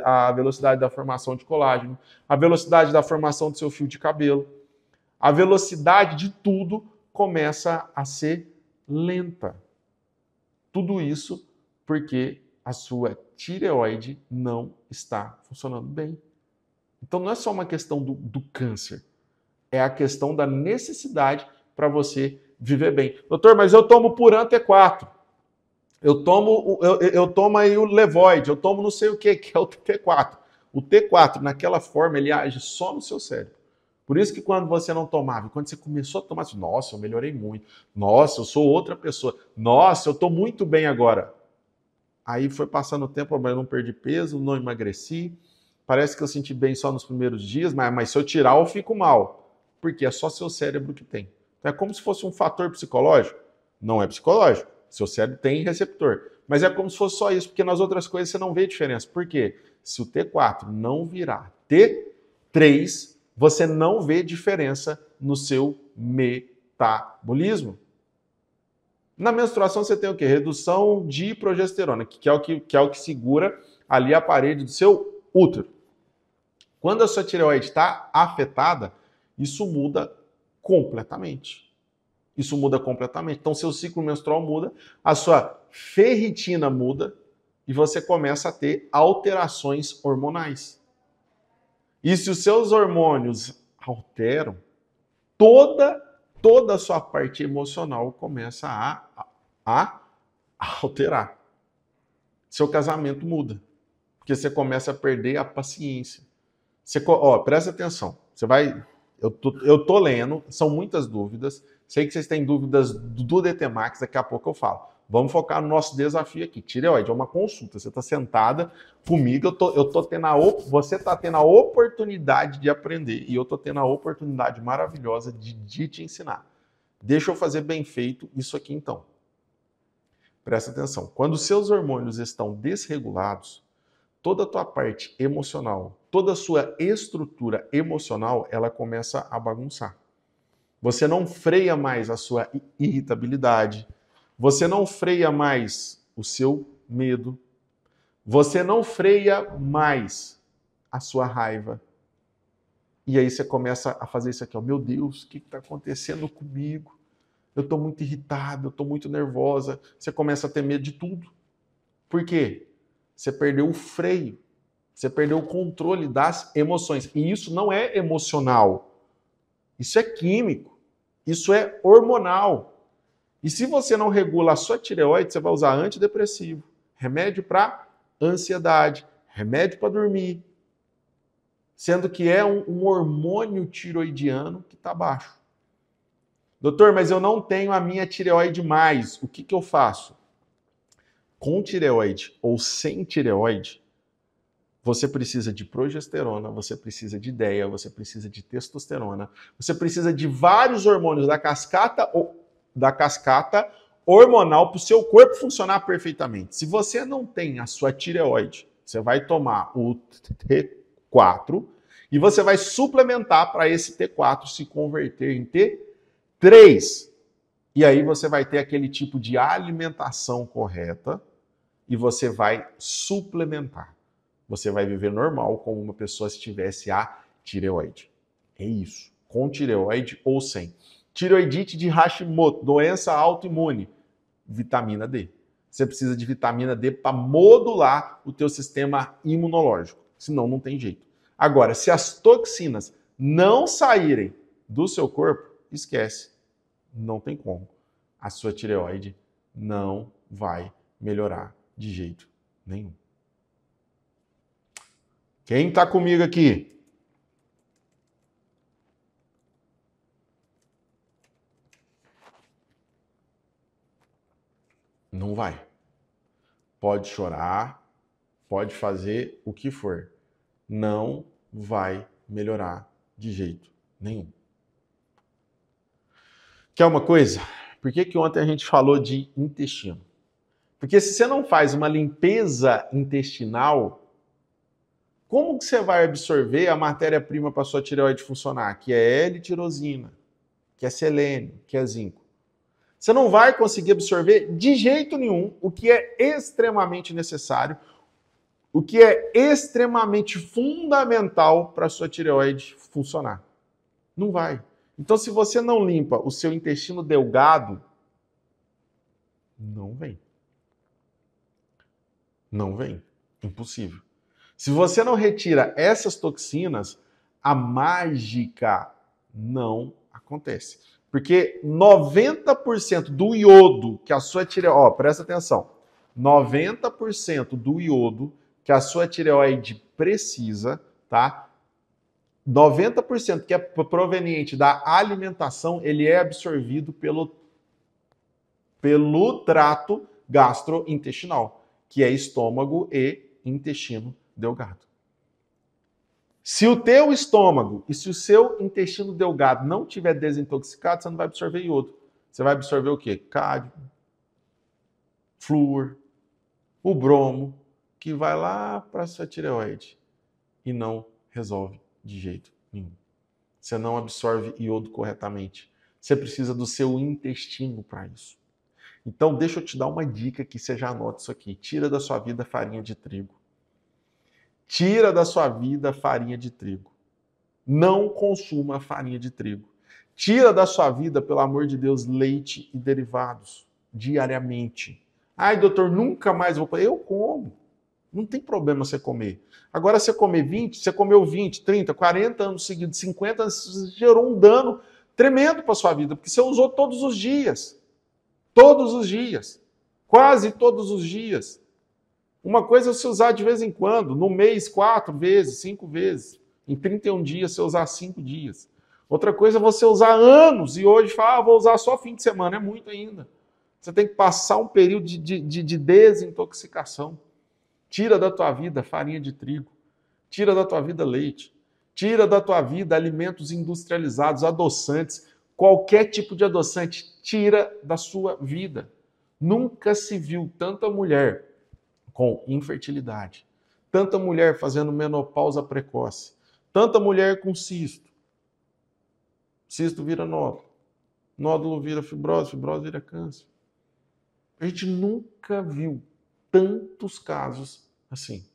a velocidade da formação de colágeno, a velocidade da formação do seu fio de cabelo, a velocidade de tudo começa a ser lenta. Tudo isso porque a sua tireoide não está funcionando bem. Então não é só uma questão do, do câncer, é a questão da necessidade para você viver bem. Doutor, mas eu tomo Puran T4. Eu tomo, eu, eu tomo aí o Levoide, eu tomo não sei o que, que é o T4. O T4, naquela forma, ele age só no seu cérebro. Por isso que quando você não tomava, quando você começou a tomar, nossa, eu melhorei muito. Nossa, eu sou outra pessoa. Nossa, eu estou muito bem agora. Aí foi passando o tempo, mas eu não perdi peso, não emagreci. Parece que eu senti bem só nos primeiros dias, mas, mas se eu tirar, eu fico mal. Porque é só seu cérebro que tem. Então é como se fosse um fator psicológico. Não é psicológico. Seu cérebro tem receptor. Mas é como se fosse só isso, porque nas outras coisas você não vê diferença. Por quê? Se o T4 não virar T3, você não vê diferença no seu metabolismo. Na menstruação você tem o quê? Redução de progesterona, que é o que, que, é o que segura ali a parede do seu útero. Quando a sua tireoide está afetada, isso muda completamente. Isso muda completamente. Então, seu ciclo menstrual muda, a sua ferritina muda e você começa a ter alterações hormonais. E se os seus hormônios alteram, toda toda a sua parte emocional começa a, a, a alterar. Seu casamento muda, porque você começa a perder a paciência. Você, ó, presta atenção. Você vai, eu tô, eu tô lendo, são muitas dúvidas. Sei que vocês têm dúvidas do DT Max, daqui a pouco eu falo. Vamos focar no nosso desafio aqui. Tireoide é uma consulta. Você está sentada comigo, eu tô, eu tô tendo a, você está tendo a oportunidade de aprender e eu tô tendo a oportunidade maravilhosa de, de te ensinar. Deixa eu fazer bem feito isso aqui então. Presta atenção. Quando seus hormônios estão desregulados, toda a tua parte emocional, toda a sua estrutura emocional, ela começa a bagunçar. Você não freia mais a sua irritabilidade, você não freia mais o seu medo, você não freia mais a sua raiva. E aí você começa a fazer isso aqui, ó, meu Deus, o que está acontecendo comigo? Eu estou muito irritado, eu estou muito nervosa. Você começa a ter medo de tudo. Por quê? Você perdeu o freio, você perdeu o controle das emoções. E isso não é emocional, isso é químico. Isso é hormonal. E se você não regula a sua tireoide, você vai usar antidepressivo, remédio para ansiedade, remédio para dormir, sendo que é um, um hormônio tiroidiano que está baixo. Doutor, mas eu não tenho a minha tireoide mais. O que, que eu faço? Com tireoide ou sem tireoide, você precisa de progesterona, você precisa de ideia, você precisa de testosterona, você precisa de vários hormônios da cascata da cascata hormonal para o seu corpo funcionar perfeitamente. Se você não tem a sua tireoide, você vai tomar o T4 e você vai suplementar para esse T4 se converter em T3. E aí você vai ter aquele tipo de alimentação correta e você vai suplementar você vai viver normal como uma pessoa se tivesse a tireoide. É isso. Com tireoide ou sem. Tireoidite de Hashimoto, doença autoimune, vitamina D. Você precisa de vitamina D para modular o teu sistema imunológico. Senão não tem jeito. Agora, se as toxinas não saírem do seu corpo, esquece. Não tem como. A sua tireoide não vai melhorar de jeito nenhum. Quem está comigo aqui? Não vai. Pode chorar, pode fazer o que for. Não vai melhorar de jeito nenhum. Quer uma coisa? Por que, que ontem a gente falou de intestino? Porque se você não faz uma limpeza intestinal, como que você vai absorver a matéria-prima para sua tireoide funcionar? Que é L-tirosina, que é selênio, que é zinco. Você não vai conseguir absorver de jeito nenhum o que é extremamente necessário, o que é extremamente fundamental para sua tireoide funcionar. Não vai. Então, se você não limpa o seu intestino delgado, não vem. Não vem. Impossível. Se você não retira essas toxinas, a mágica não acontece. Porque 90% do iodo que a sua tireoide, ó, presta atenção. 90% do iodo que a sua tireoide precisa, tá? 90% que é proveniente da alimentação, ele é absorvido pelo pelo trato gastrointestinal, que é estômago e intestino delgado. Se o teu estômago e se o seu intestino delgado não tiver desintoxicado, você não vai absorver iodo. Você vai absorver o quê? Cádmio, flúor, o bromo, que vai lá para sua tireoide e não resolve de jeito nenhum. Você não absorve iodo corretamente. Você precisa do seu intestino para isso. Então, deixa eu te dar uma dica que você já anota isso aqui. Tira da sua vida farinha de trigo. Tira da sua vida farinha de trigo. Não consuma farinha de trigo. Tira da sua vida, pelo amor de Deus, leite e derivados diariamente. Ai, doutor, nunca mais vou comer. Eu como. Não tem problema você comer. Agora, você comer 20, você comeu 20, 30, 40 anos seguidos, 50 anos, gerou um dano tremendo para sua vida, porque você usou todos os dias. Todos os dias. Quase todos os dias. Uma coisa é você usar de vez em quando, no mês, quatro vezes, cinco vezes. Em 31 dias, você usar cinco dias. Outra coisa é você usar anos e hoje falar, ah, vou usar só fim de semana. É muito ainda. Você tem que passar um período de, de, de desintoxicação. Tira da tua vida farinha de trigo. Tira da tua vida leite. Tira da tua vida alimentos industrializados, adoçantes. Qualquer tipo de adoçante, tira da sua vida. Nunca se viu tanta mulher com infertilidade, tanta mulher fazendo menopausa precoce, tanta mulher com cisto. Cisto vira nódulo, nódulo vira fibrose, fibrose vira câncer. A gente nunca viu tantos casos assim.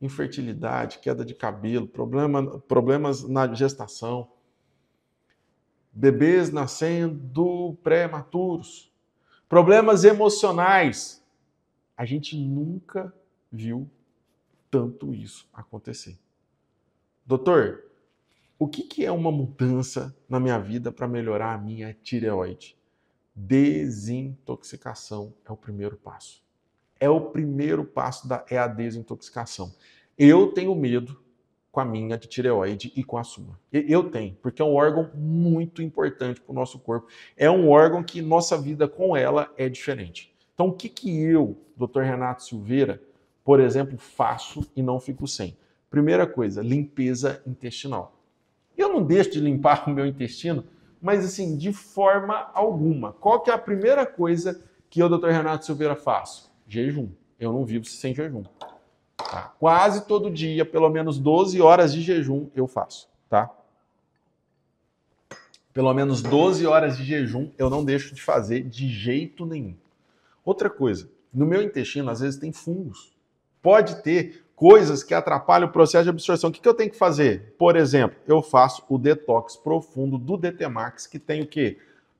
Infertilidade, queda de cabelo, problema, problemas na gestação, bebês nascendo prematuros, problemas emocionais, a gente nunca viu tanto isso acontecer. Doutor, o que, que é uma mudança na minha vida para melhorar a minha tireoide? Desintoxicação é o primeiro passo. É o primeiro passo da é a desintoxicação. Eu tenho medo com a minha de tireoide e com a sua. Eu tenho, porque é um órgão muito importante para o nosso corpo. É um órgão que nossa vida com ela é diferente. Então, o que, que eu, doutor Renato Silveira, por exemplo, faço e não fico sem? Primeira coisa, limpeza intestinal. Eu não deixo de limpar o meu intestino, mas assim, de forma alguma. Qual que é a primeira coisa que eu, doutor Renato Silveira, faço? Jejum. Eu não vivo sem jejum. Tá? Quase todo dia, pelo menos 12 horas de jejum eu faço, tá? Pelo menos 12 horas de jejum eu não deixo de fazer de jeito nenhum. Outra coisa, no meu intestino às vezes tem fungos. Pode ter coisas que atrapalham o processo de absorção. O que, que eu tenho que fazer? Por exemplo, eu faço o detox profundo do DT Max, que tem o quê?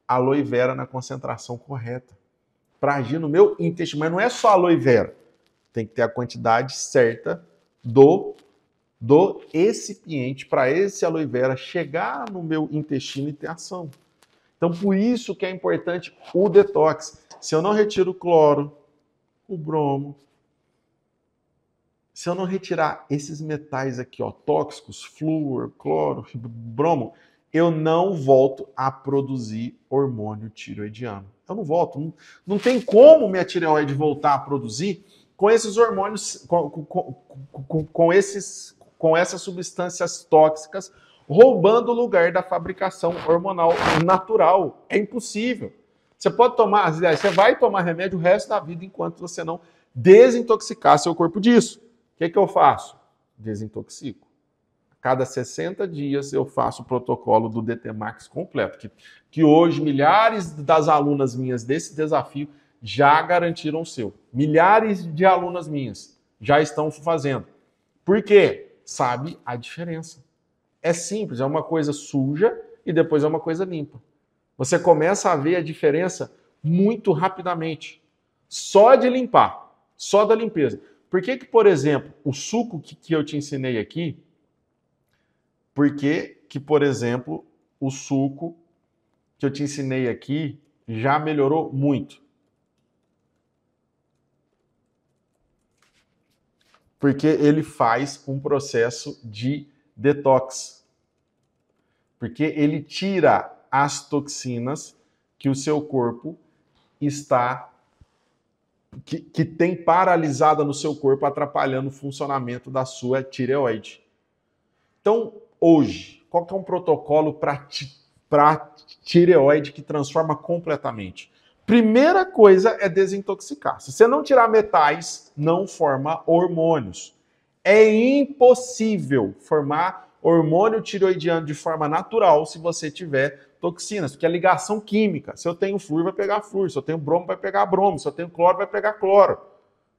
Aloe vera na concentração correta. Para agir no meu intestino. Mas não é só aloe vera. Tem que ter a quantidade certa do, do recipiente para esse aloe vera chegar no meu intestino e ter ação. Então, por isso que é importante o detox. Se eu não retiro o cloro, o bromo, se eu não retirar esses metais aqui, ó, tóxicos, flúor, cloro, bromo, eu não volto a produzir hormônio tiroidiano. Eu não volto. Não, não tem como minha tireoide voltar a produzir com esses hormônios, com, com, com, com, esses, com essas substâncias tóxicas roubando o lugar da fabricação hormonal natural. É impossível. Você pode tomar, você vai tomar remédio o resto da vida enquanto você não desintoxicar seu corpo disso. O que, que eu faço? Desintoxico. Cada 60 dias eu faço o protocolo do DT Max completo, que, que hoje milhares das alunas minhas desse desafio já garantiram o seu. Milhares de alunas minhas já estão fazendo. Por quê? Sabe a diferença. É simples, é uma coisa suja e depois é uma coisa limpa. Você começa a ver a diferença muito rapidamente. Só de limpar, só da limpeza. Por que, que por exemplo, o suco que, que eu te ensinei aqui, por que, que, por exemplo, o suco que eu te ensinei aqui já melhorou muito? Porque ele faz um processo de detox. Porque ele tira as toxinas que o seu corpo está que, que tem paralisada no seu corpo, atrapalhando o funcionamento da sua tireoide. Então, hoje, qual que é um protocolo para tireoide que transforma completamente? Primeira coisa é desintoxicar. Se você não tirar metais, não forma hormônios. É impossível formar hormônio tireoidiano de forma natural se você tiver toxinas, porque é ligação química. Se eu tenho flúor, vai pegar flúor. Se eu tenho bromo, vai pegar bromo. Se eu tenho cloro, vai pegar cloro.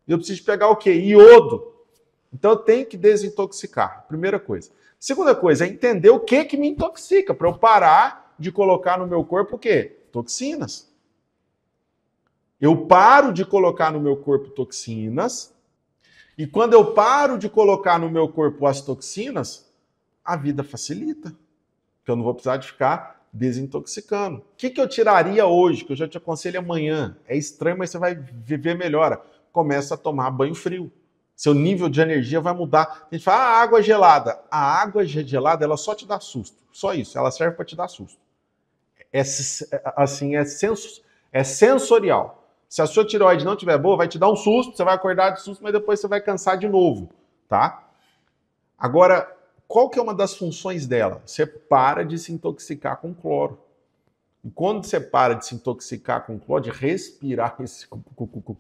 E eu preciso pegar o quê? Iodo. Então eu tenho que desintoxicar. Primeira coisa. Segunda coisa é entender o que que me intoxica, para eu parar de colocar no meu corpo o quê? Toxinas. Eu paro de colocar no meu corpo toxinas, e quando eu paro de colocar no meu corpo as toxinas, a vida facilita. Porque eu não vou precisar de ficar desintoxicando. O que, que eu tiraria hoje, que eu já te aconselho amanhã? É estranho, mas você vai viver melhor. Começa a tomar banho frio. Seu nível de energia vai mudar. A gente fala, ah, água gelada. A água gelada, ela só te dá susto. Só isso, ela serve para te dar susto. É, assim, é, sens, é sensorial. Se a sua tireoide não estiver boa, vai te dar um susto, você vai acordar de susto, mas depois você vai cansar de novo, tá? Agora, qual que é uma das funções dela? Você para de se intoxicar com cloro. E quando você para de se intoxicar com cloro, de respirar esse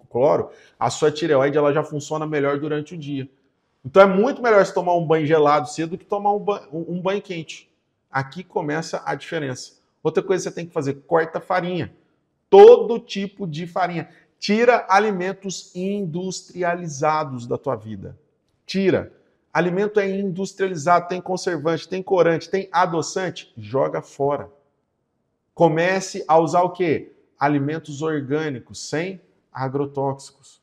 cloro, a sua tireoide ela já funciona melhor durante o dia. Então é muito melhor você tomar um banho gelado cedo do que tomar um banho, um banho quente. Aqui começa a diferença. Outra coisa que você tem que fazer, corta farinha. Todo tipo de farinha. Tira alimentos industrializados da tua vida. Tira. Alimento é industrializado, tem conservante, tem corante, tem adoçante, joga fora. Comece a usar o quê? Alimentos orgânicos, sem agrotóxicos.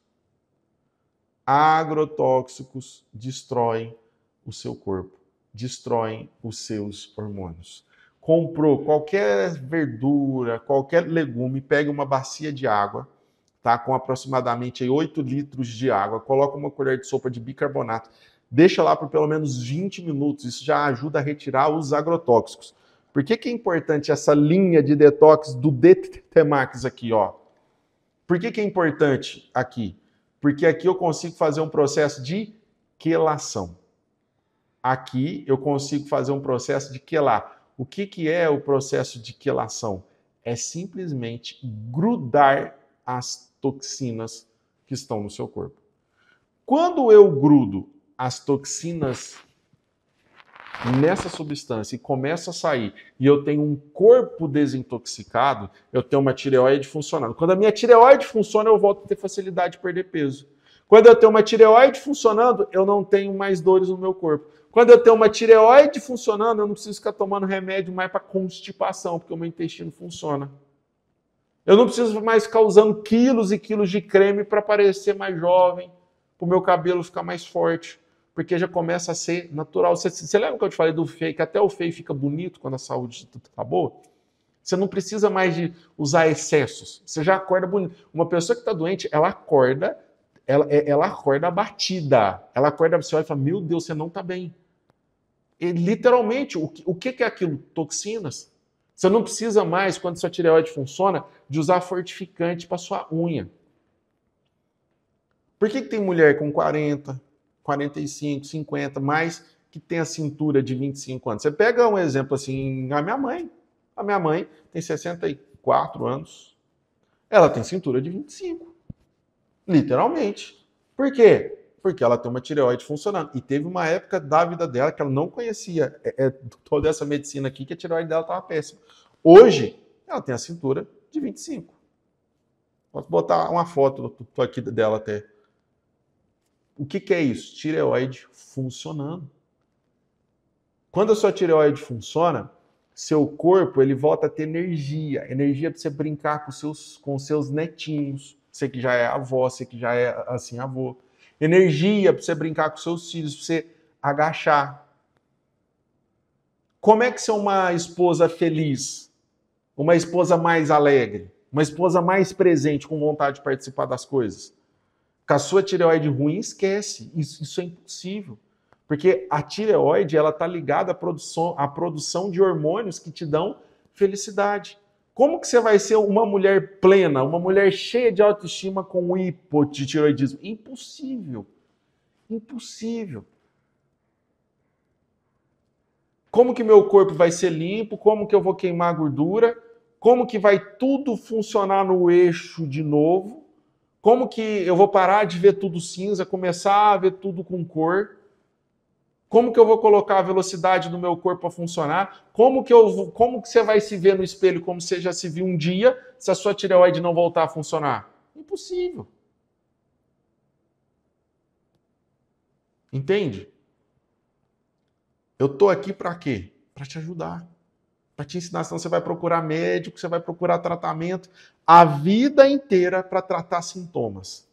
Agrotóxicos destroem o seu corpo, destroem os seus hormônios. Comprou qualquer verdura, qualquer legume, pegue uma bacia de água, tá? Com aproximadamente 8 litros de água, coloca uma colher de sopa de bicarbonato deixa lá por pelo menos 20 minutos. Isso já ajuda a retirar os agrotóxicos. Por que, que é importante essa linha de detox do DTMAX aqui, ó? Por que, que é importante aqui? Porque aqui eu consigo fazer um processo de quelação. Aqui eu consigo fazer um processo de quelar. O que, que é o processo de quelação? É simplesmente grudar as toxinas que estão no seu corpo. Quando eu grudo as toxinas nessa substância e começa a sair e eu tenho um corpo desintoxicado, eu tenho uma tireoide funcionando. Quando a minha tireoide funciona, eu volto a ter facilidade de perder peso. Quando eu tenho uma tireoide funcionando, eu não tenho mais dores no meu corpo. Quando eu tenho uma tireoide funcionando, eu não preciso ficar tomando remédio mais para constipação, porque o meu intestino funciona. Eu não preciso mais ficar usando quilos e quilos de creme para parecer mais jovem, para o meu cabelo ficar mais forte porque já começa a ser natural. Você, você lembra que eu te falei do feio, que até o feio fica bonito quando a saúde está boa? Você não precisa mais de usar excessos. Você já acorda bonito. Uma pessoa que está doente, ela acorda, ela, é, ela acorda abatida. Ela acorda, você olha e fala, meu Deus, você não está bem. E, literalmente, o, o que, que é aquilo? Toxinas. Você não precisa mais, quando sua tireoide funciona, de usar fortificante para sua unha. Por que, que tem mulher com 40, 45, 50, mais que tem a cintura de 25 anos. Você pega um exemplo assim, a minha mãe. A minha mãe tem 64 anos. Ela tem cintura de 25. Literalmente. Por quê? Porque ela tem uma tireoide funcionando. E teve uma época da vida dela que ela não conhecia é, é, toda essa medicina aqui, que a tireoide dela estava péssima. Hoje, ela tem a cintura de 25. Posso botar uma foto aqui dela até. O que, que é isso? Tireoide funcionando. Quando a sua tireoide funciona, seu corpo ele volta a ter energia, energia para você brincar com seus com seus netinhos, você que já é avó, você que já é assim avô, energia para você brincar com seus filhos, para você agachar. Como é que ser uma esposa feliz? Uma esposa mais alegre, uma esposa mais presente, com vontade de participar das coisas? Com a sua tireoide ruim, esquece. Isso, isso é impossível. Porque a tireoide ela está ligada à produção, à produção de hormônios que te dão felicidade. Como que você vai ser uma mulher plena, uma mulher cheia de autoestima com hipotireoidismo? Impossível. Impossível. Como que meu corpo vai ser limpo? Como que eu vou queimar gordura? Como que vai tudo funcionar no eixo de novo? Como que eu vou parar de ver tudo cinza, começar a ver tudo com cor? Como que eu vou colocar a velocidade do meu corpo a funcionar? Como que, eu, como que você vai se ver no espelho como você já se viu um dia se a sua tireoide não voltar a funcionar? Impossível. Entende? Eu tô aqui para quê? Para te ajudar. Para te ensinar, senão você vai procurar médico, você vai procurar tratamento a vida inteira para tratar sintomas.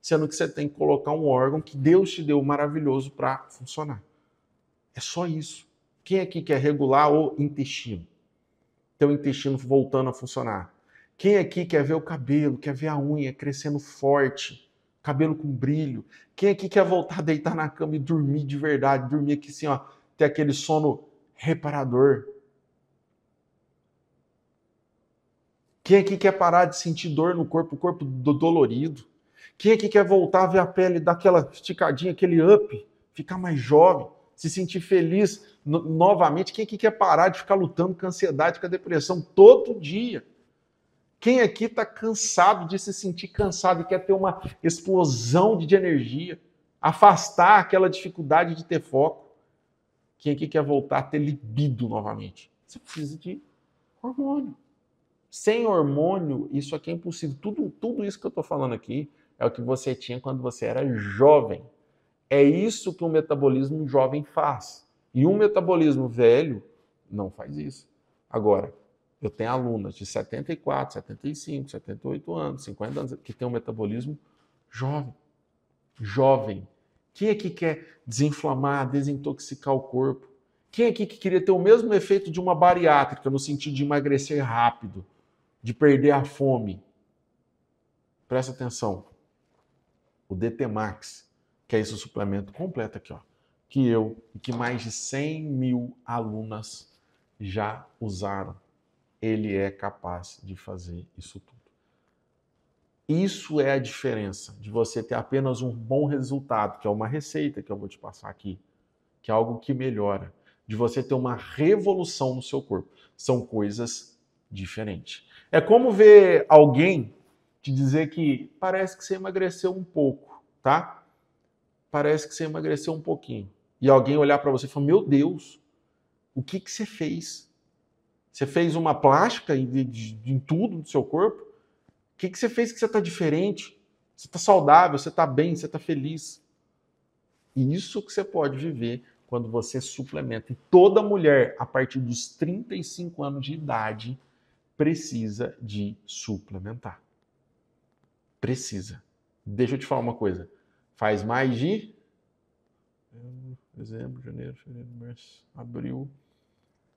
Sendo que você tem que colocar um órgão que Deus te deu maravilhoso para funcionar. É só isso. Quem aqui quer regular o intestino? Ter o intestino voltando a funcionar. Quem aqui quer ver o cabelo, quer ver a unha crescendo forte, cabelo com brilho? Quem aqui quer voltar a deitar na cama e dormir de verdade, dormir aqui assim, ó, ter aquele sono reparador? Quem aqui quer parar de sentir dor no corpo, o corpo dolorido? Quem aqui quer voltar a ver a pele daquela esticadinha, aquele up, ficar mais jovem? se sentir feliz no, novamente. Quem aqui quer parar de ficar lutando com a ansiedade, com a depressão todo dia? Quem aqui está cansado de se sentir cansado e quer ter uma explosão de energia, afastar aquela dificuldade de ter foco? Quem aqui quer voltar a ter libido novamente? Você precisa de hormônio. Sem hormônio, isso aqui é impossível. Tudo, tudo isso que eu estou falando aqui é o que você tinha quando você era jovem. É isso que um metabolismo jovem faz. E um metabolismo velho não faz isso. Agora, eu tenho alunas de 74, 75, 78 anos, 50 anos, que têm um metabolismo jovem. Jovem. Quem aqui quer desinflamar, desintoxicar o corpo? Quem aqui que queria ter o mesmo efeito de uma bariátrica, no sentido de emagrecer rápido, de perder a fome? Presta atenção. O DT Max que é esse suplemento completo aqui, ó, que eu e que mais de 100 mil alunas já usaram. Ele é capaz de fazer isso tudo. Isso é a diferença de você ter apenas um bom resultado, que é uma receita que eu vou te passar aqui, que é algo que melhora, de você ter uma revolução no seu corpo. São coisas diferentes. É como ver alguém te dizer que parece que você emagreceu um pouco, tá? parece que você emagreceu um pouquinho. E alguém olhar para você e falar: Meu Deus, o que, que você fez? Você fez uma plástica em, em tudo do seu corpo? O que, que você fez que você está diferente? Você está saudável, você está bem, você está feliz. E isso que você pode viver quando você suplementa. E toda mulher, a partir dos 35 anos de idade, precisa de suplementar. Precisa. Deixa eu te falar uma coisa. Faz mais de dezembro, janeiro, fevereiro, março, abril,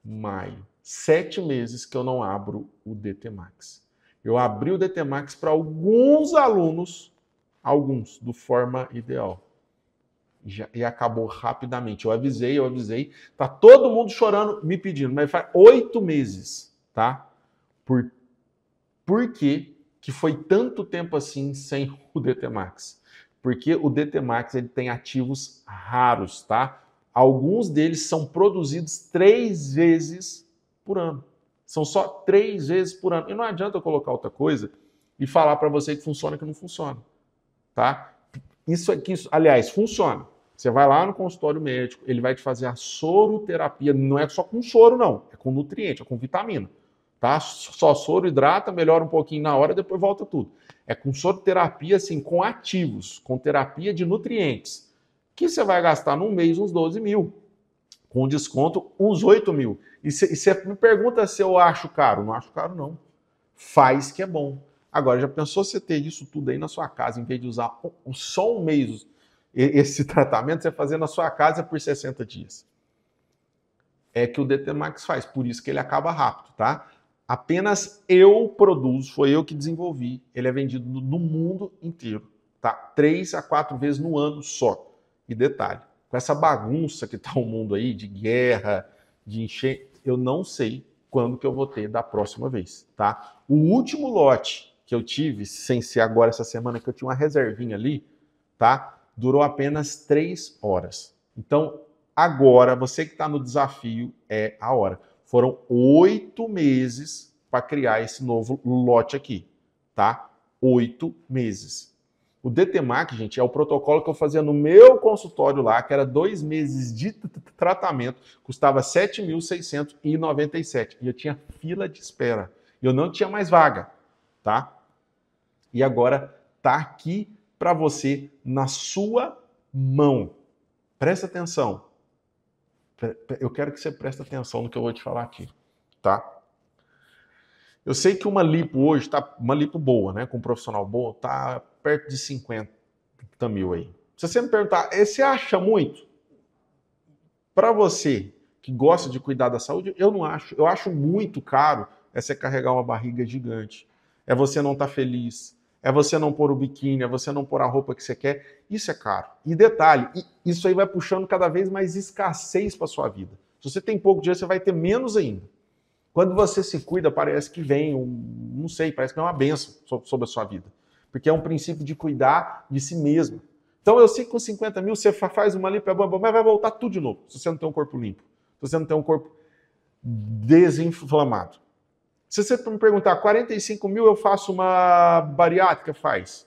maio. Sete meses que eu não abro o DT Max. Eu abri o DT Max para alguns alunos, alguns, do forma ideal. Já, e acabou rapidamente. Eu avisei, eu avisei. Tá todo mundo chorando, me pedindo, mas faz oito meses, tá? Por, por que, que foi tanto tempo assim sem o DT Max? porque o DT Max ele tem ativos raros, tá? Alguns deles são produzidos três vezes por ano. São só três vezes por ano. E não adianta eu colocar outra coisa e falar para você que funciona que não funciona, tá? Isso aqui, aliás, funciona. Você vai lá no consultório médico, ele vai te fazer a soroterapia, não é só com soro, não, é com nutriente, é com vitamina. Tá? Só soro hidrata, melhora um pouquinho na hora, depois volta tudo. É com soroterapia, assim, com ativos, com terapia de nutrientes, que você vai gastar num mês uns 12 mil, com desconto uns 8 mil. E você me pergunta se eu acho caro. Não acho caro, não. Faz que é bom. Agora, já pensou você ter isso tudo aí na sua casa, em vez de usar só um mês esse tratamento, você fazer na sua casa por 60 dias? É que o DT Max faz, por isso que ele acaba rápido, tá? Apenas eu produzo, foi eu que desenvolvi. Ele é vendido no mundo inteiro, tá? Três a quatro vezes no ano só. E detalhe, com essa bagunça que tá o mundo aí de guerra, de encher, eu não sei quando que eu vou ter da próxima vez, tá? O último lote que eu tive, sem ser agora essa semana, que eu tinha uma reservinha ali, tá? Durou apenas três horas. Então, agora, você que está no desafio, é a hora. Foram oito meses para criar esse novo lote aqui, tá? Oito meses. O DTMAC, gente, é o protocolo que eu fazia no meu consultório lá, que era dois meses de tratamento, custava R$ 7.697. E eu tinha fila de espera. E eu não tinha mais vaga, tá? E agora tá aqui para você na sua mão. Presta atenção. Eu quero que você preste atenção no que eu vou te falar aqui, tá? Eu sei que uma lipo hoje tá uma lipo boa, né, com um profissional bom, tá perto de 50 mil aí. Se você me perguntar, você acha muito? Para você que gosta de cuidar da saúde, eu não acho. Eu acho muito caro é você carregar uma barriga gigante. É você não estar tá feliz. É você não pôr o biquíni, é você não pôr a roupa que você quer. Isso é caro. E detalhe, isso aí vai puxando cada vez mais escassez para sua vida. Se você tem pouco dinheiro, você vai ter menos ainda. Quando você se cuida, parece que vem, um, não sei, parece que é uma benção sobre a sua vida. Porque é um princípio de cuidar de si mesmo. Então eu sei que com 50 mil você faz uma limpa, mas vai voltar tudo de novo, se você não tem um corpo limpo. Se você não tem um corpo desinflamado. Se você me perguntar, 45 mil eu faço uma bariátrica, faz.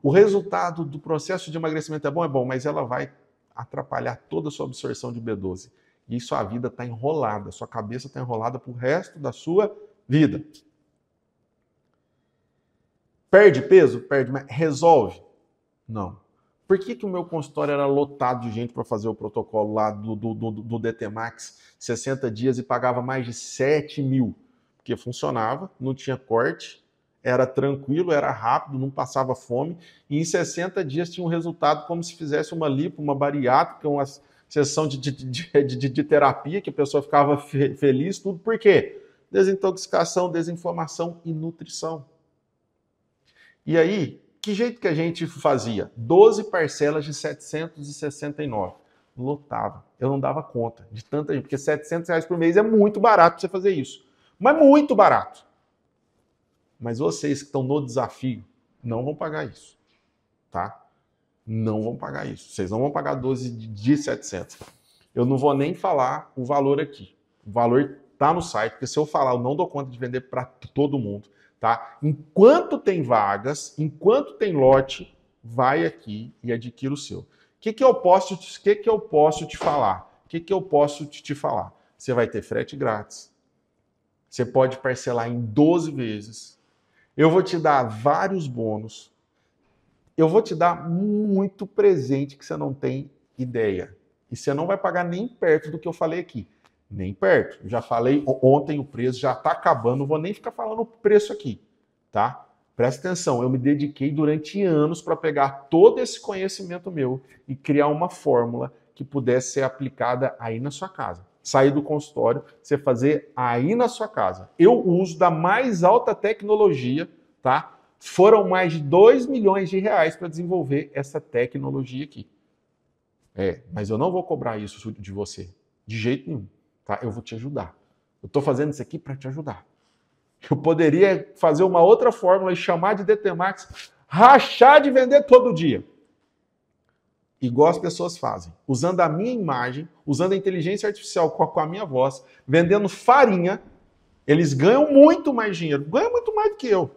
O resultado do processo de emagrecimento é bom? É bom, mas ela vai atrapalhar toda a sua absorção de B12 e sua vida está enrolada, sua cabeça está enrolada para o resto da sua vida. Perde peso? Perde, mas resolve? Não. Por que, que o meu consultório era lotado de gente para fazer o protocolo lá do, do, do, do DT Max 60 dias e pagava mais de 7 mil? Porque funcionava, não tinha corte, era tranquilo, era rápido, não passava fome, e em 60 dias tinha um resultado como se fizesse uma lipo, uma bariátrica, uma sessão de, de, de, de, terapia, que a pessoa ficava feliz, tudo por quê? Desintoxicação, desinflamação e nutrição. E aí, que jeito que a gente fazia? 12 parcelas de 769. Lotava. Eu não dava conta de tanta gente, porque 700 reais por mês é muito barato você fazer isso. Mas muito barato. Mas vocês que estão no desafio não vão pagar isso. Tá? não vão pagar isso. Vocês não vão pagar 12 de 700. Eu não vou nem falar o valor aqui. O valor está no site, porque se eu falar, eu não dou conta de vender para todo mundo, tá? Enquanto tem vagas, enquanto tem lote, vai aqui e adquira o seu. O que, que eu posso, que, que eu posso te falar? O que, que eu posso te, te falar? Você vai ter frete grátis. Você pode parcelar em 12 vezes. Eu vou te dar vários bônus eu vou te dar muito presente que você não tem ideia. E você não vai pagar nem perto do que eu falei aqui. Nem perto. já falei ontem o preço, já está acabando, não vou nem ficar falando o preço aqui, tá? Presta atenção, eu me dediquei durante anos para pegar todo esse conhecimento meu e criar uma fórmula que pudesse ser aplicada aí na sua casa. Sair do consultório, você fazer aí na sua casa. Eu uso da mais alta tecnologia, tá? Foram mais de 2 milhões de reais para desenvolver essa tecnologia aqui. É, mas eu não vou cobrar isso de você, de jeito nenhum, tá? Eu vou te ajudar. Eu estou fazendo isso aqui para te ajudar. Eu poderia fazer uma outra fórmula e chamar de DTMax, rachar de vender todo dia. Igual as pessoas fazem, usando a minha imagem, usando a inteligência artificial com a minha voz, vendendo farinha, eles ganham muito mais dinheiro, ganham muito mais do que eu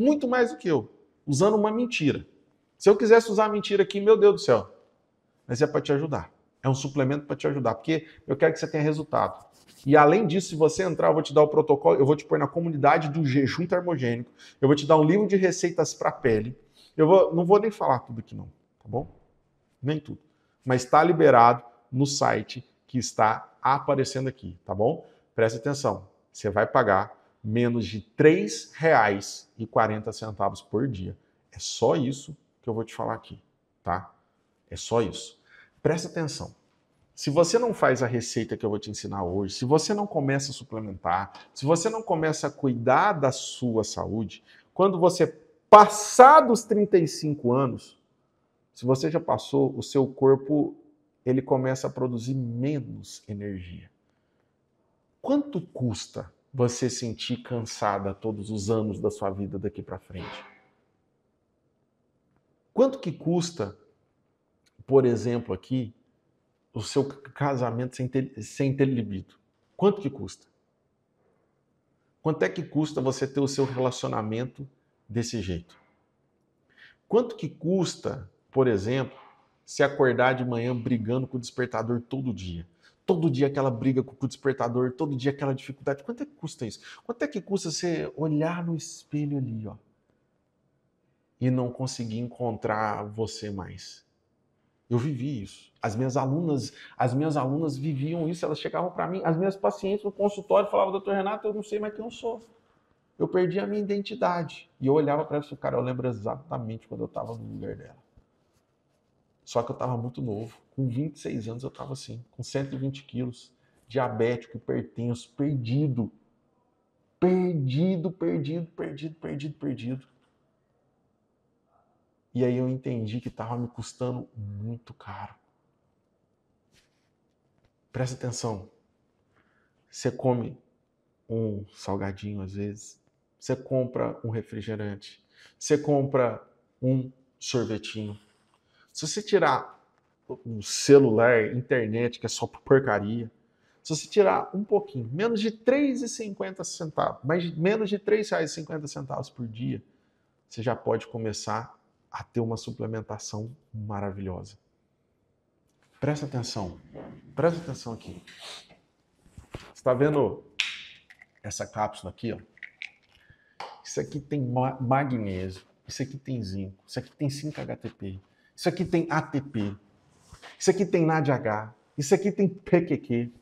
muito mais do que eu, usando uma mentira. Se eu quisesse usar a mentira aqui, meu Deus do céu. Mas é para te ajudar. É um suplemento para te ajudar, porque eu quero que você tenha resultado. E além disso, se você entrar, eu vou te dar o protocolo, eu vou te pôr na comunidade do jejum termogênico, eu vou te dar um livro de receitas para pele. Eu vou, não vou nem falar tudo aqui não, tá bom? Nem tudo. Mas está liberado no site que está aparecendo aqui, tá bom? Preste atenção. Você vai pagar menos de R$ 3,40 por dia. É só isso que eu vou te falar aqui, tá? É só isso. Presta atenção. Se você não faz a receita que eu vou te ensinar hoje, se você não começa a suplementar, se você não começa a cuidar da sua saúde, quando você passar dos 35 anos, se você já passou, o seu corpo ele começa a produzir menos energia. Quanto custa você sentir cansada todos os anos da sua vida daqui para frente? Quanto que custa, por exemplo, aqui, o seu casamento sem ter, sem ter libido? Quanto que custa? Quanto é que custa você ter o seu relacionamento desse jeito? Quanto que custa, por exemplo, se acordar de manhã brigando com o despertador todo dia? Todo dia aquela briga com o despertador, todo dia aquela dificuldade. Quanto é que custa isso? Quanto é que custa você olhar no espelho ali, ó, e não conseguir encontrar você mais? Eu vivi isso. As minhas alunas, as minhas alunas viviam isso, elas chegavam para mim, as minhas pacientes no consultório falavam, doutor Renato, eu não sei mais quem eu sou. Eu perdi a minha identidade. E eu olhava para e falei, cara, eu lembro exatamente quando eu estava no lugar dela. Só que eu estava muito novo. Com 26 anos eu estava assim, com 120 quilos, diabético, hipertenso, perdido. Perdido, perdido, perdido, perdido, perdido. E aí eu entendi que estava me custando muito caro. Presta atenção. Você come um salgadinho às vezes, você compra um refrigerante, você compra um sorvetinho. Se você tirar o celular, internet, que é só porcaria, se você tirar um pouquinho, menos de 3,50 centavos, mas menos de R$ 3,50 por dia, você já pode começar a ter uma suplementação maravilhosa. Presta atenção, presta atenção aqui. Você está vendo essa cápsula aqui? Ó? Isso aqui tem magnésio, isso aqui tem zinco, isso aqui tem 5-HTP, isso aqui tem ATP, isso aqui tem NADH, isso aqui tem PQQ.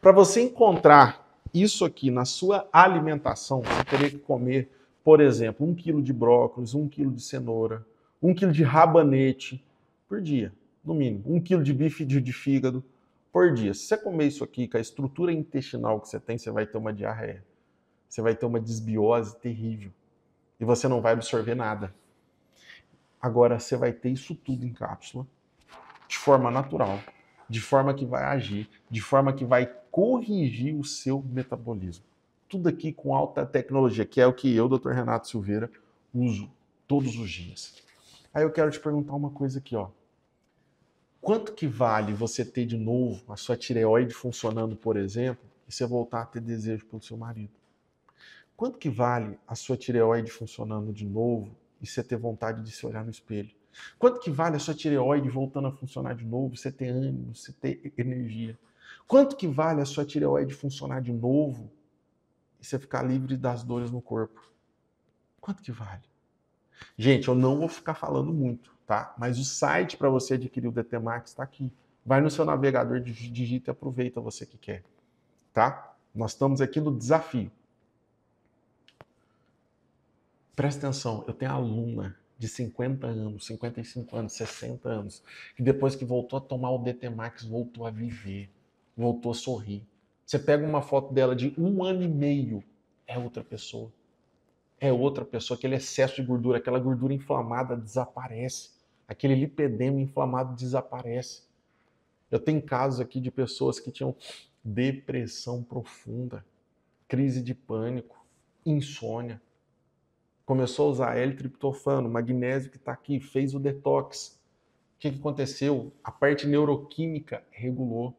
Para você encontrar isso aqui na sua alimentação, você teria que comer por exemplo, um quilo de brócolis, um quilo de cenoura, um quilo de rabanete por dia, no mínimo. Um quilo de bife de fígado por dia. Se você comer isso aqui, com a estrutura intestinal que você tem, você vai ter uma diarreia. Você vai ter uma desbiose terrível. E você não vai absorver nada. Agora, você vai ter isso tudo em cápsula, de forma natural, de forma que vai agir, de forma que vai corrigir o seu metabolismo tudo aqui com alta tecnologia, que é o que eu, Dr. Renato Silveira, uso todos os dias. Aí eu quero te perguntar uma coisa aqui, ó. Quanto que vale você ter de novo a sua tireoide funcionando, por exemplo, e você voltar a ter desejo pelo seu marido? Quanto que vale a sua tireoide funcionando de novo e você ter vontade de se olhar no espelho? Quanto que vale a sua tireoide voltando a funcionar de novo, você ter ânimo, você ter energia? Quanto que vale a sua tireoide funcionar de novo e você ficar livre das dores no corpo. Quanto que vale? Gente, eu não vou ficar falando muito, tá? Mas o site para você adquirir o DT Max está aqui. Vai no seu navegador, digita e aproveita você que quer, tá? Nós estamos aqui no desafio. Presta atenção, eu tenho aluna de 50 anos, 55 anos, 60 anos, que depois que voltou a tomar o DT Max, voltou a viver, voltou a sorrir você pega uma foto dela de um ano e meio, é outra pessoa. É outra pessoa. Aquele excesso de gordura, aquela gordura inflamada desaparece. Aquele lipedema inflamado desaparece. Eu tenho casos aqui de pessoas que tinham depressão profunda, crise de pânico, insônia. Começou a usar L-triptofano, magnésio que está aqui, fez o detox. O que, aconteceu? A parte neuroquímica regulou.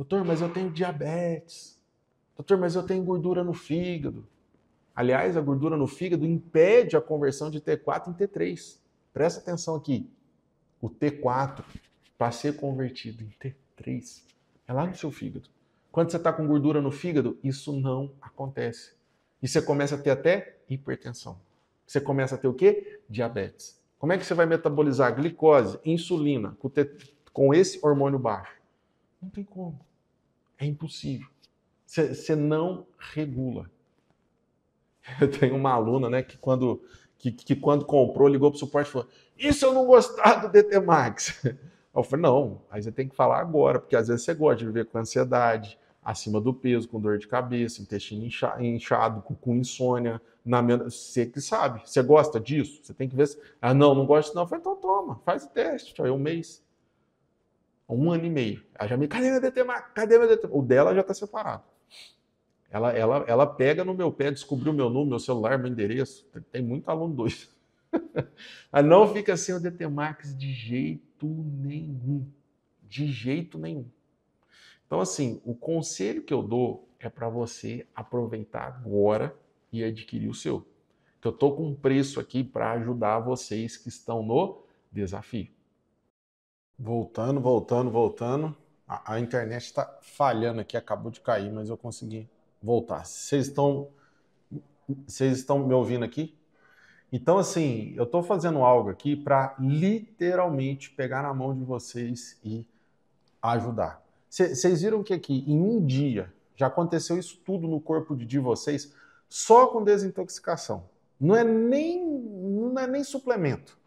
Doutor, mas eu tenho diabetes. Doutor, mas eu tenho gordura no fígado. Aliás, a gordura no fígado impede a conversão de T4 em T3. Presta atenção aqui. O T4, para ser convertido em T3, é lá no seu fígado. Quando você está com gordura no fígado, isso não acontece. E você começa a ter até hipertensão. Você começa a ter o quê? Diabetes. Como é que você vai metabolizar glicose, insulina, com, com esse hormônio baixo? Não tem como. É impossível. Você não regula. Eu tenho uma aluna, né, que quando, que, que quando comprou, ligou para o suporte e falou: Isso eu não gostava do DT Max. Eu falei: Não, aí você tem que falar agora, porque às vezes você gosta de viver com ansiedade, acima do peso, com dor de cabeça, intestino inchado, com, com insônia. Na, você que sabe, você gosta disso? Você tem que ver. Se, ah, não, não gosto não. Eu falei: Então toma, faz o teste. Aí um mês. Um ano e meio. Já me, cadê meu DT Max? Cadê meu DT? O dela já está separado. Ela, ela, ela pega no meu pé, descobriu meu número, meu celular, meu endereço. Tem muito aluno doido. Mas não fica sem o DT Max de jeito nenhum. De jeito nenhum. Então, assim, o conselho que eu dou é para você aproveitar agora e adquirir o seu. Que eu estou com um preço aqui para ajudar vocês que estão no desafio. Voltando, voltando, voltando. A, a internet está falhando aqui, acabou de cair, mas eu consegui voltar. Vocês estão, vocês estão me ouvindo aqui? Então, assim, eu estou fazendo algo aqui para literalmente pegar na mão de vocês e ajudar. Vocês viram que aqui, em um dia, já aconteceu isso tudo no corpo de vocês, só com desintoxicação. Não é nem, não é nem suplemento.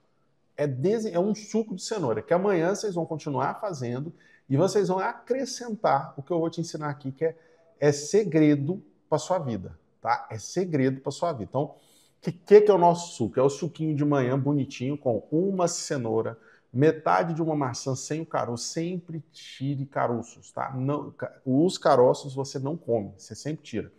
É, des, é um suco de cenoura, que amanhã vocês vão continuar fazendo e vocês vão acrescentar o que eu vou te ensinar aqui, que é é segredo para sua vida, tá? É segredo para sua vida. Então, o que, que, que é o nosso suco? É o suquinho de manhã bonitinho com uma cenoura, metade de uma maçã sem o caroço. Sempre tire caroços, tá? Não, os caroços você não come, você sempre tira.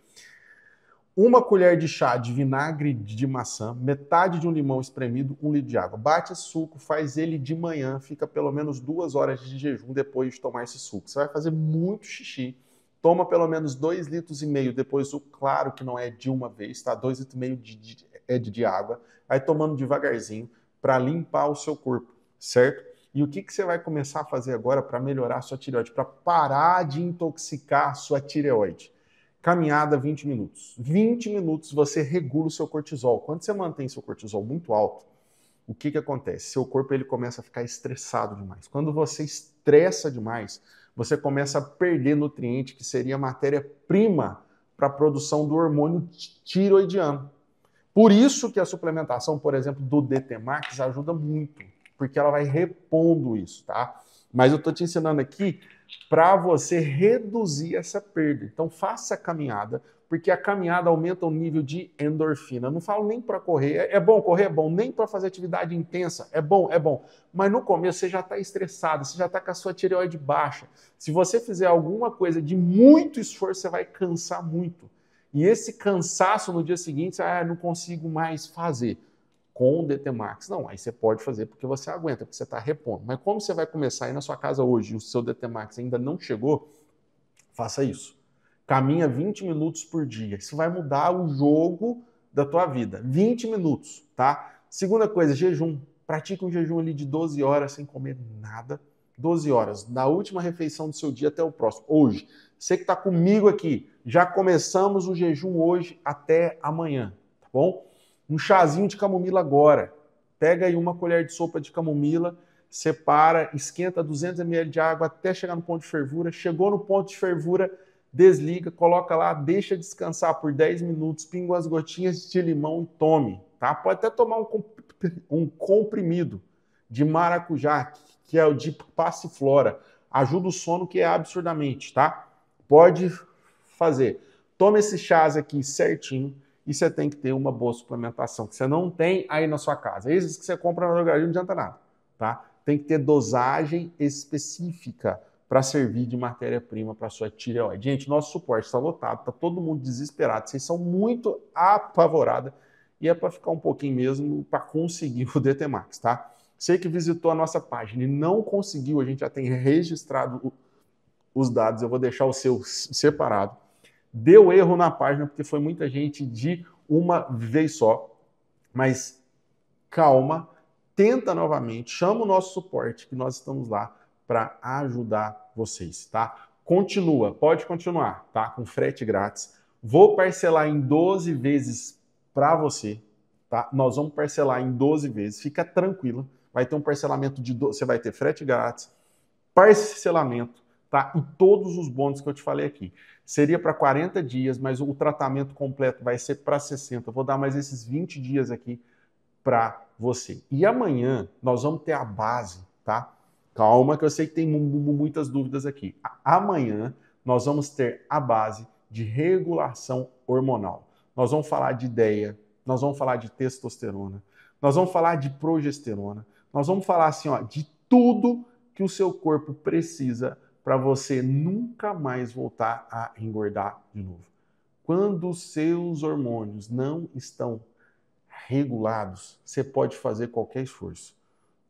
Uma colher de chá de vinagre de maçã, metade de um limão espremido, um litro de água. Bate suco, faz ele de manhã, fica pelo menos duas horas de jejum depois de tomar esse suco. Você vai fazer muito xixi Toma pelo menos 2 litros e meio depois o claro que não é de uma vez, tá? 2 litros e meio de, de, é de, de água. Vai tomando devagarzinho para limpar o seu corpo, certo? E o que, que você vai começar a fazer agora para melhorar a sua tireoide, para parar de intoxicar a sua tireoide? Caminhada 20 minutos. 20 minutos você regula o seu cortisol. Quando você mantém seu cortisol muito alto, o que, que acontece? Seu corpo ele começa a ficar estressado demais. Quando você estressa demais, você começa a perder nutriente, que seria matéria-prima para a produção do hormônio tiroidiano. Por isso que a suplementação, por exemplo, do DT Max ajuda muito, porque ela vai repondo isso, tá? Mas eu estou te ensinando aqui para você reduzir essa perda. Então faça a caminhada, porque a caminhada aumenta o nível de endorfina. Não falo nem para correr, é, é bom correr, é bom, nem para fazer atividade intensa, é bom, é bom. Mas no começo você já está estressado, você já está com a sua tireoide baixa. Se você fizer alguma coisa de muito esforço, você vai cansar muito. E esse cansaço no dia seguinte, ah, não consigo mais fazer com o DT Max. Não, aí você pode fazer porque você aguenta, porque você está repondo. Mas como você vai começar aí na sua casa hoje e o seu DT Max ainda não chegou, faça isso Caminha 20 minutos por dia. Isso vai mudar o jogo da tua vida. 20 minutos, tá? Segunda coisa, jejum. Pratica um jejum ali de 12 horas sem comer nada. 12 horas, da última refeição do seu dia até o próximo. Hoje, você que está comigo aqui, já começamos o jejum hoje até amanhã, tá bom? Um chazinho de camomila agora. Pega aí uma colher de sopa de camomila, separa, esquenta 200 ml de água até chegar no ponto de fervura. Chegou no ponto de fervura, desliga, coloca lá, deixa descansar por 10 minutos, pinga umas gotinhas de limão e tome, tá? Pode até tomar um, um comprimido de maracujá, que é o de passiflora. Ajuda o sono, que é absurdamente, tá? Pode fazer. Toma esses chás aqui certinho e você tem que ter uma boa suplementação, que você não tem aí na sua casa. Esses que você compra na drogaria não adianta nada, tá? Tem que ter dosagem específica para servir de matéria-prima para sua tireoide. Gente, nosso suporte está lotado, está todo mundo desesperado, vocês são muito apavorados e é para ficar um pouquinho mesmo para conseguir o DT Max, tá? Você que visitou a nossa página e não conseguiu, a gente já tem registrado os dados, eu vou deixar o seu separado. Deu erro na página porque foi muita gente de uma vez só, mas calma, tenta novamente, chama o nosso suporte, que nós estamos lá para ajudar vocês, tá? Continua, pode continuar, tá? Com frete grátis. Vou parcelar em 12 vezes para você, tá? Nós vamos parcelar em 12 vezes, fica tranquilo. Vai ter um parcelamento de 12, você vai ter frete grátis, parcelamento, tá? E todos os bônus que eu te falei aqui. Seria para 40 dias, mas o tratamento completo vai ser para 60. vou dar mais esses 20 dias aqui para você. E amanhã nós vamos ter a base, tá? Calma que eu sei que tem muitas dúvidas aqui. Amanhã nós vamos ter a base de regulação hormonal. Nós vamos falar de ideia, nós vamos falar de testosterona, nós vamos falar de progesterona, nós vamos falar assim, ó, de tudo que o seu corpo precisa para você nunca mais voltar a engordar de novo. Quando os seus hormônios não estão regulados, você pode fazer qualquer esforço.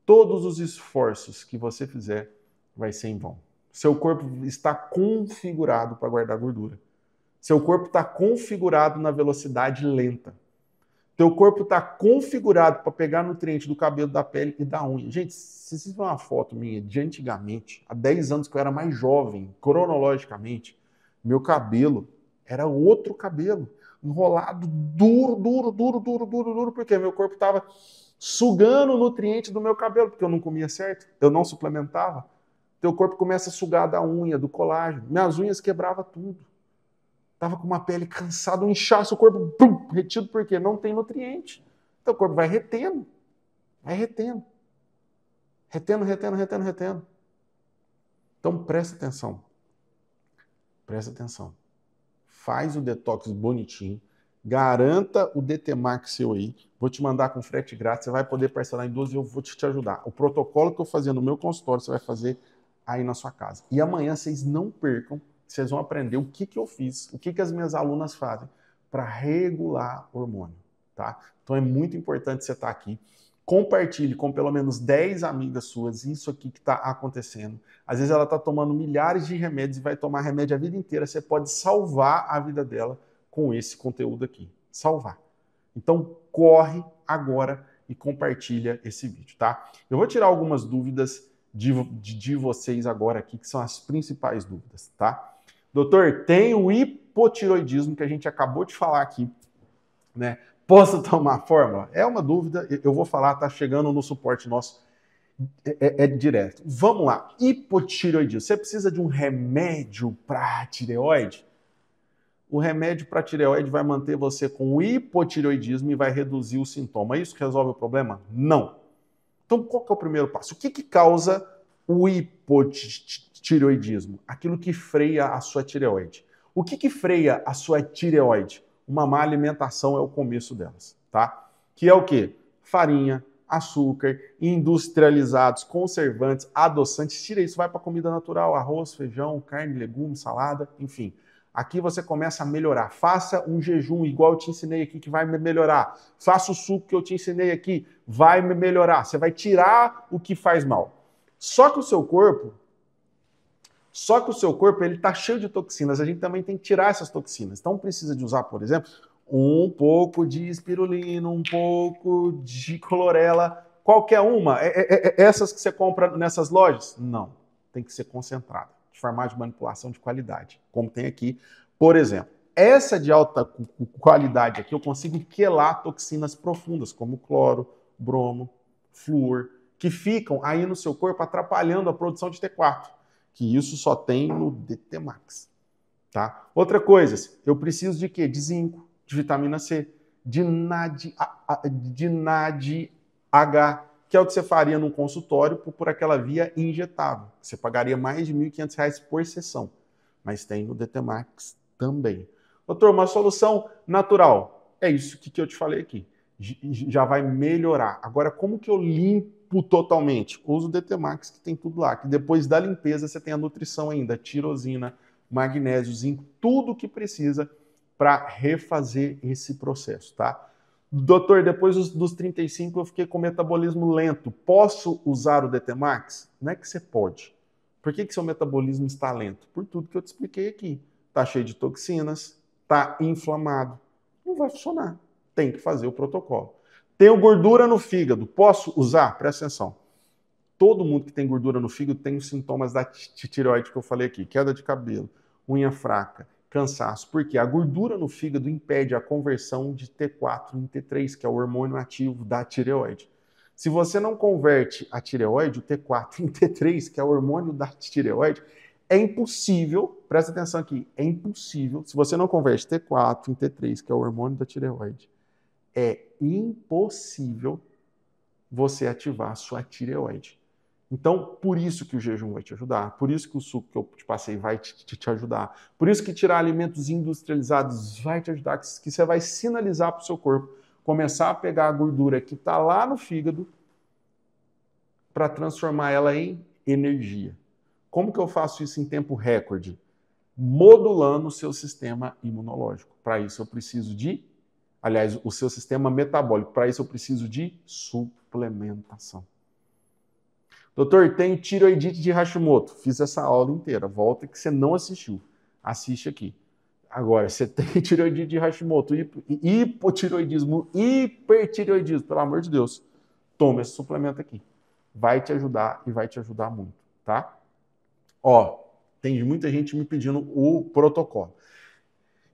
Todos os esforços que você fizer vai ser em vão. Seu corpo está configurado para guardar gordura. Seu corpo está configurado na velocidade lenta. Teu corpo está configurado para pegar nutriente do cabelo, da pele e da unha. Gente, se vocês viram uma foto minha de antigamente, há 10 anos que eu era mais jovem, cronologicamente, meu cabelo era outro cabelo enrolado, duro, duro, duro, duro, duro, duro, porque meu corpo estava sugando nutriente do meu cabelo, porque eu não comia certo, eu não suplementava. Teu corpo começa a sugar da unha, do colágeno. Minhas unhas quebrava tudo. Tava com uma pele cansada, um inchaço, o corpo pum, retido porque não tem nutriente. Então o corpo vai retendo, vai retendo. Retendo, retendo, retendo, retendo. Então presta atenção. Presta atenção faz o detox bonitinho, garanta o DT Max seu aí, vou te mandar com frete grátis, você vai poder parcelar em 12 e eu vou te ajudar. O protocolo que eu fazia no meu consultório, você vai fazer aí na sua casa. E amanhã vocês não percam, vocês vão aprender o que, que eu fiz, o que, que as minhas alunas fazem para regular hormônio, tá? Então é muito importante você estar tá aqui. Compartilhe com pelo menos 10 amigas suas isso aqui que está acontecendo. Às vezes ela está tomando milhares de remédios e vai tomar remédio a vida inteira. Você pode salvar a vida dela com esse conteúdo aqui. Salvar. Então corre agora e compartilha esse vídeo, tá? Eu vou tirar algumas dúvidas de, de, de vocês agora aqui, que são as principais dúvidas, tá? Doutor, tem o hipotiroidismo que a gente acabou de falar aqui, né? Posso tomar fórmula? É uma dúvida, eu vou falar, tá chegando no suporte nosso. É, é, é direto. Vamos lá. Hipotireoidismo. Você precisa de um remédio para tireoide? O remédio para tireoide vai manter você com hipotireoidismo e vai reduzir o sintoma. Isso resolve o problema? Não. Então, qual que é o primeiro passo? O que, que causa o hipotireoidismo? Aquilo que freia a sua tireoide. O que, que freia a sua tireoide? uma má alimentação é o começo delas, tá? Que é o quê? Farinha, açúcar, industrializados, conservantes, adoçantes. Tira isso, vai para comida natural, arroz, feijão, carne, legumes, salada, enfim. Aqui você começa a melhorar. Faça um jejum igual eu te ensinei aqui que vai melhorar. Faça o suco que eu te ensinei aqui, vai melhorar. Você vai tirar o que faz mal. Só que o seu corpo só que o seu corpo ele está cheio de toxinas. A gente também tem que tirar essas toxinas. Então precisa de usar, por exemplo, um pouco de espirulina, um pouco de clorela, qualquer uma. É, é, é, essas que você compra nessas lojas? Não. Tem que ser concentrada, de farmácia de manipulação de qualidade, como tem aqui, por exemplo. Essa de alta qualidade aqui, eu consigo quelar toxinas profundas, como cloro, bromo, flúor, que ficam aí no seu corpo atrapalhando a produção de T4 que isso só tem no DT Max. Tá? Outra coisa, eu preciso de quê? De zinco, de vitamina C, de NAD, de NAD H, que é o que você faria num consultório por, por aquela via injetável. Você pagaria mais de R$ 1.500 por sessão, mas tem no DT Max também. Doutor, uma solução natural. É isso que, que eu te falei aqui. Já vai melhorar. Agora, como que eu limpo totalmente, usa o DT Max que tem tudo lá. Que depois da limpeza você tem a nutrição ainda, tirosina, magnésio, zinco, tudo que precisa para refazer esse processo, tá? Doutor, depois dos, dos 35 eu fiquei com metabolismo lento. Posso usar o DT Max? Não é que você pode. Por que, que seu metabolismo está lento? Por tudo que eu te expliquei aqui. Tá cheio de toxinas, tá inflamado. Não vai funcionar. Tem que fazer o protocolo. Tenho gordura no fígado. Posso usar? Presta atenção. Todo mundo que tem gordura no fígado tem os sintomas da tireoide que eu falei aqui: queda de cabelo, unha fraca, cansaço. Porque a gordura no fígado impede a conversão de T4 em T3, que é o hormônio ativo da tireoide. Se você não converte a tireoide, o T4 em T3, que é o hormônio da tireoide, é impossível, presta atenção aqui, é impossível, se você não converte T4 em T3, que é o hormônio da tireoide, é impossível você ativar a sua tireoide. Então, por isso que o jejum vai te ajudar, por isso que o suco que eu te passei vai te, te, te ajudar, por isso que tirar alimentos industrializados vai te ajudar, que, que você vai sinalizar para o seu corpo começar a pegar a gordura que está lá no fígado para transformar ela em energia. Como que eu faço isso em tempo recorde? Modulando o seu sistema imunológico. Para isso eu preciso de, aliás, o seu sistema metabólico. Para isso eu preciso de suplementação. Doutor, tenho tiroidite de Hashimoto. Fiz essa aula inteira. Volta que você não assistiu. Assiste aqui. Agora, você tem tiroidite de Hashimoto, hipotiroidismo, hipertiroidismo, pelo amor de Deus, tome esse suplemento aqui. Vai te ajudar e vai te ajudar muito, tá? Ó, tem muita gente me pedindo o protocolo.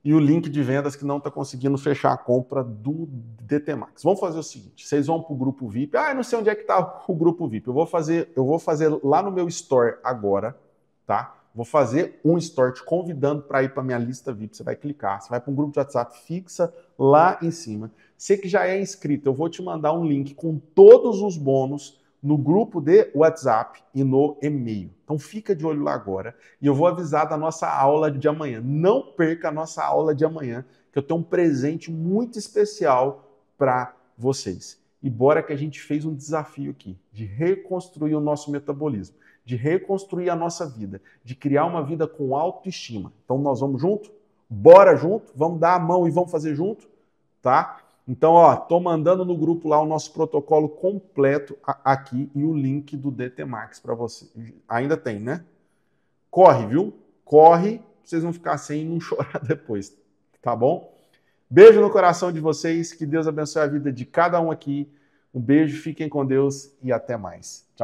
E o link de vendas que não está conseguindo fechar a compra do DT Max. Vamos fazer o seguinte: vocês vão para o grupo VIP. Ah, eu não sei onde é que está o grupo VIP. Eu vou fazer, eu vou fazer lá no meu store agora, tá? Vou fazer um story te convidando para ir para minha lista VIP. Você vai clicar, você vai para um grupo de WhatsApp, fixa lá em cima. Você que já é inscrito, eu vou te mandar um link com todos os bônus no grupo de WhatsApp e no e-mail. Então fica de olho lá agora e eu vou avisar da nossa aula de amanhã. Não perca a nossa aula de amanhã, que eu tenho um presente muito especial para vocês. E bora que a gente fez um desafio aqui de reconstruir o nosso metabolismo de reconstruir a nossa vida, de criar uma vida com autoestima. Então nós vamos junto? Bora junto? Vamos dar a mão e vamos fazer junto? Tá? Então, ó, tô mandando no grupo lá o nosso protocolo completo aqui e o link do DT Max para você. Ainda tem, né? Corre, viu? Corre, pra vocês não ficar sem e não chorar depois, tá bom? Beijo no coração de vocês, que Deus abençoe a vida de cada um aqui. Um beijo, fiquem com Deus e até mais. Tchau.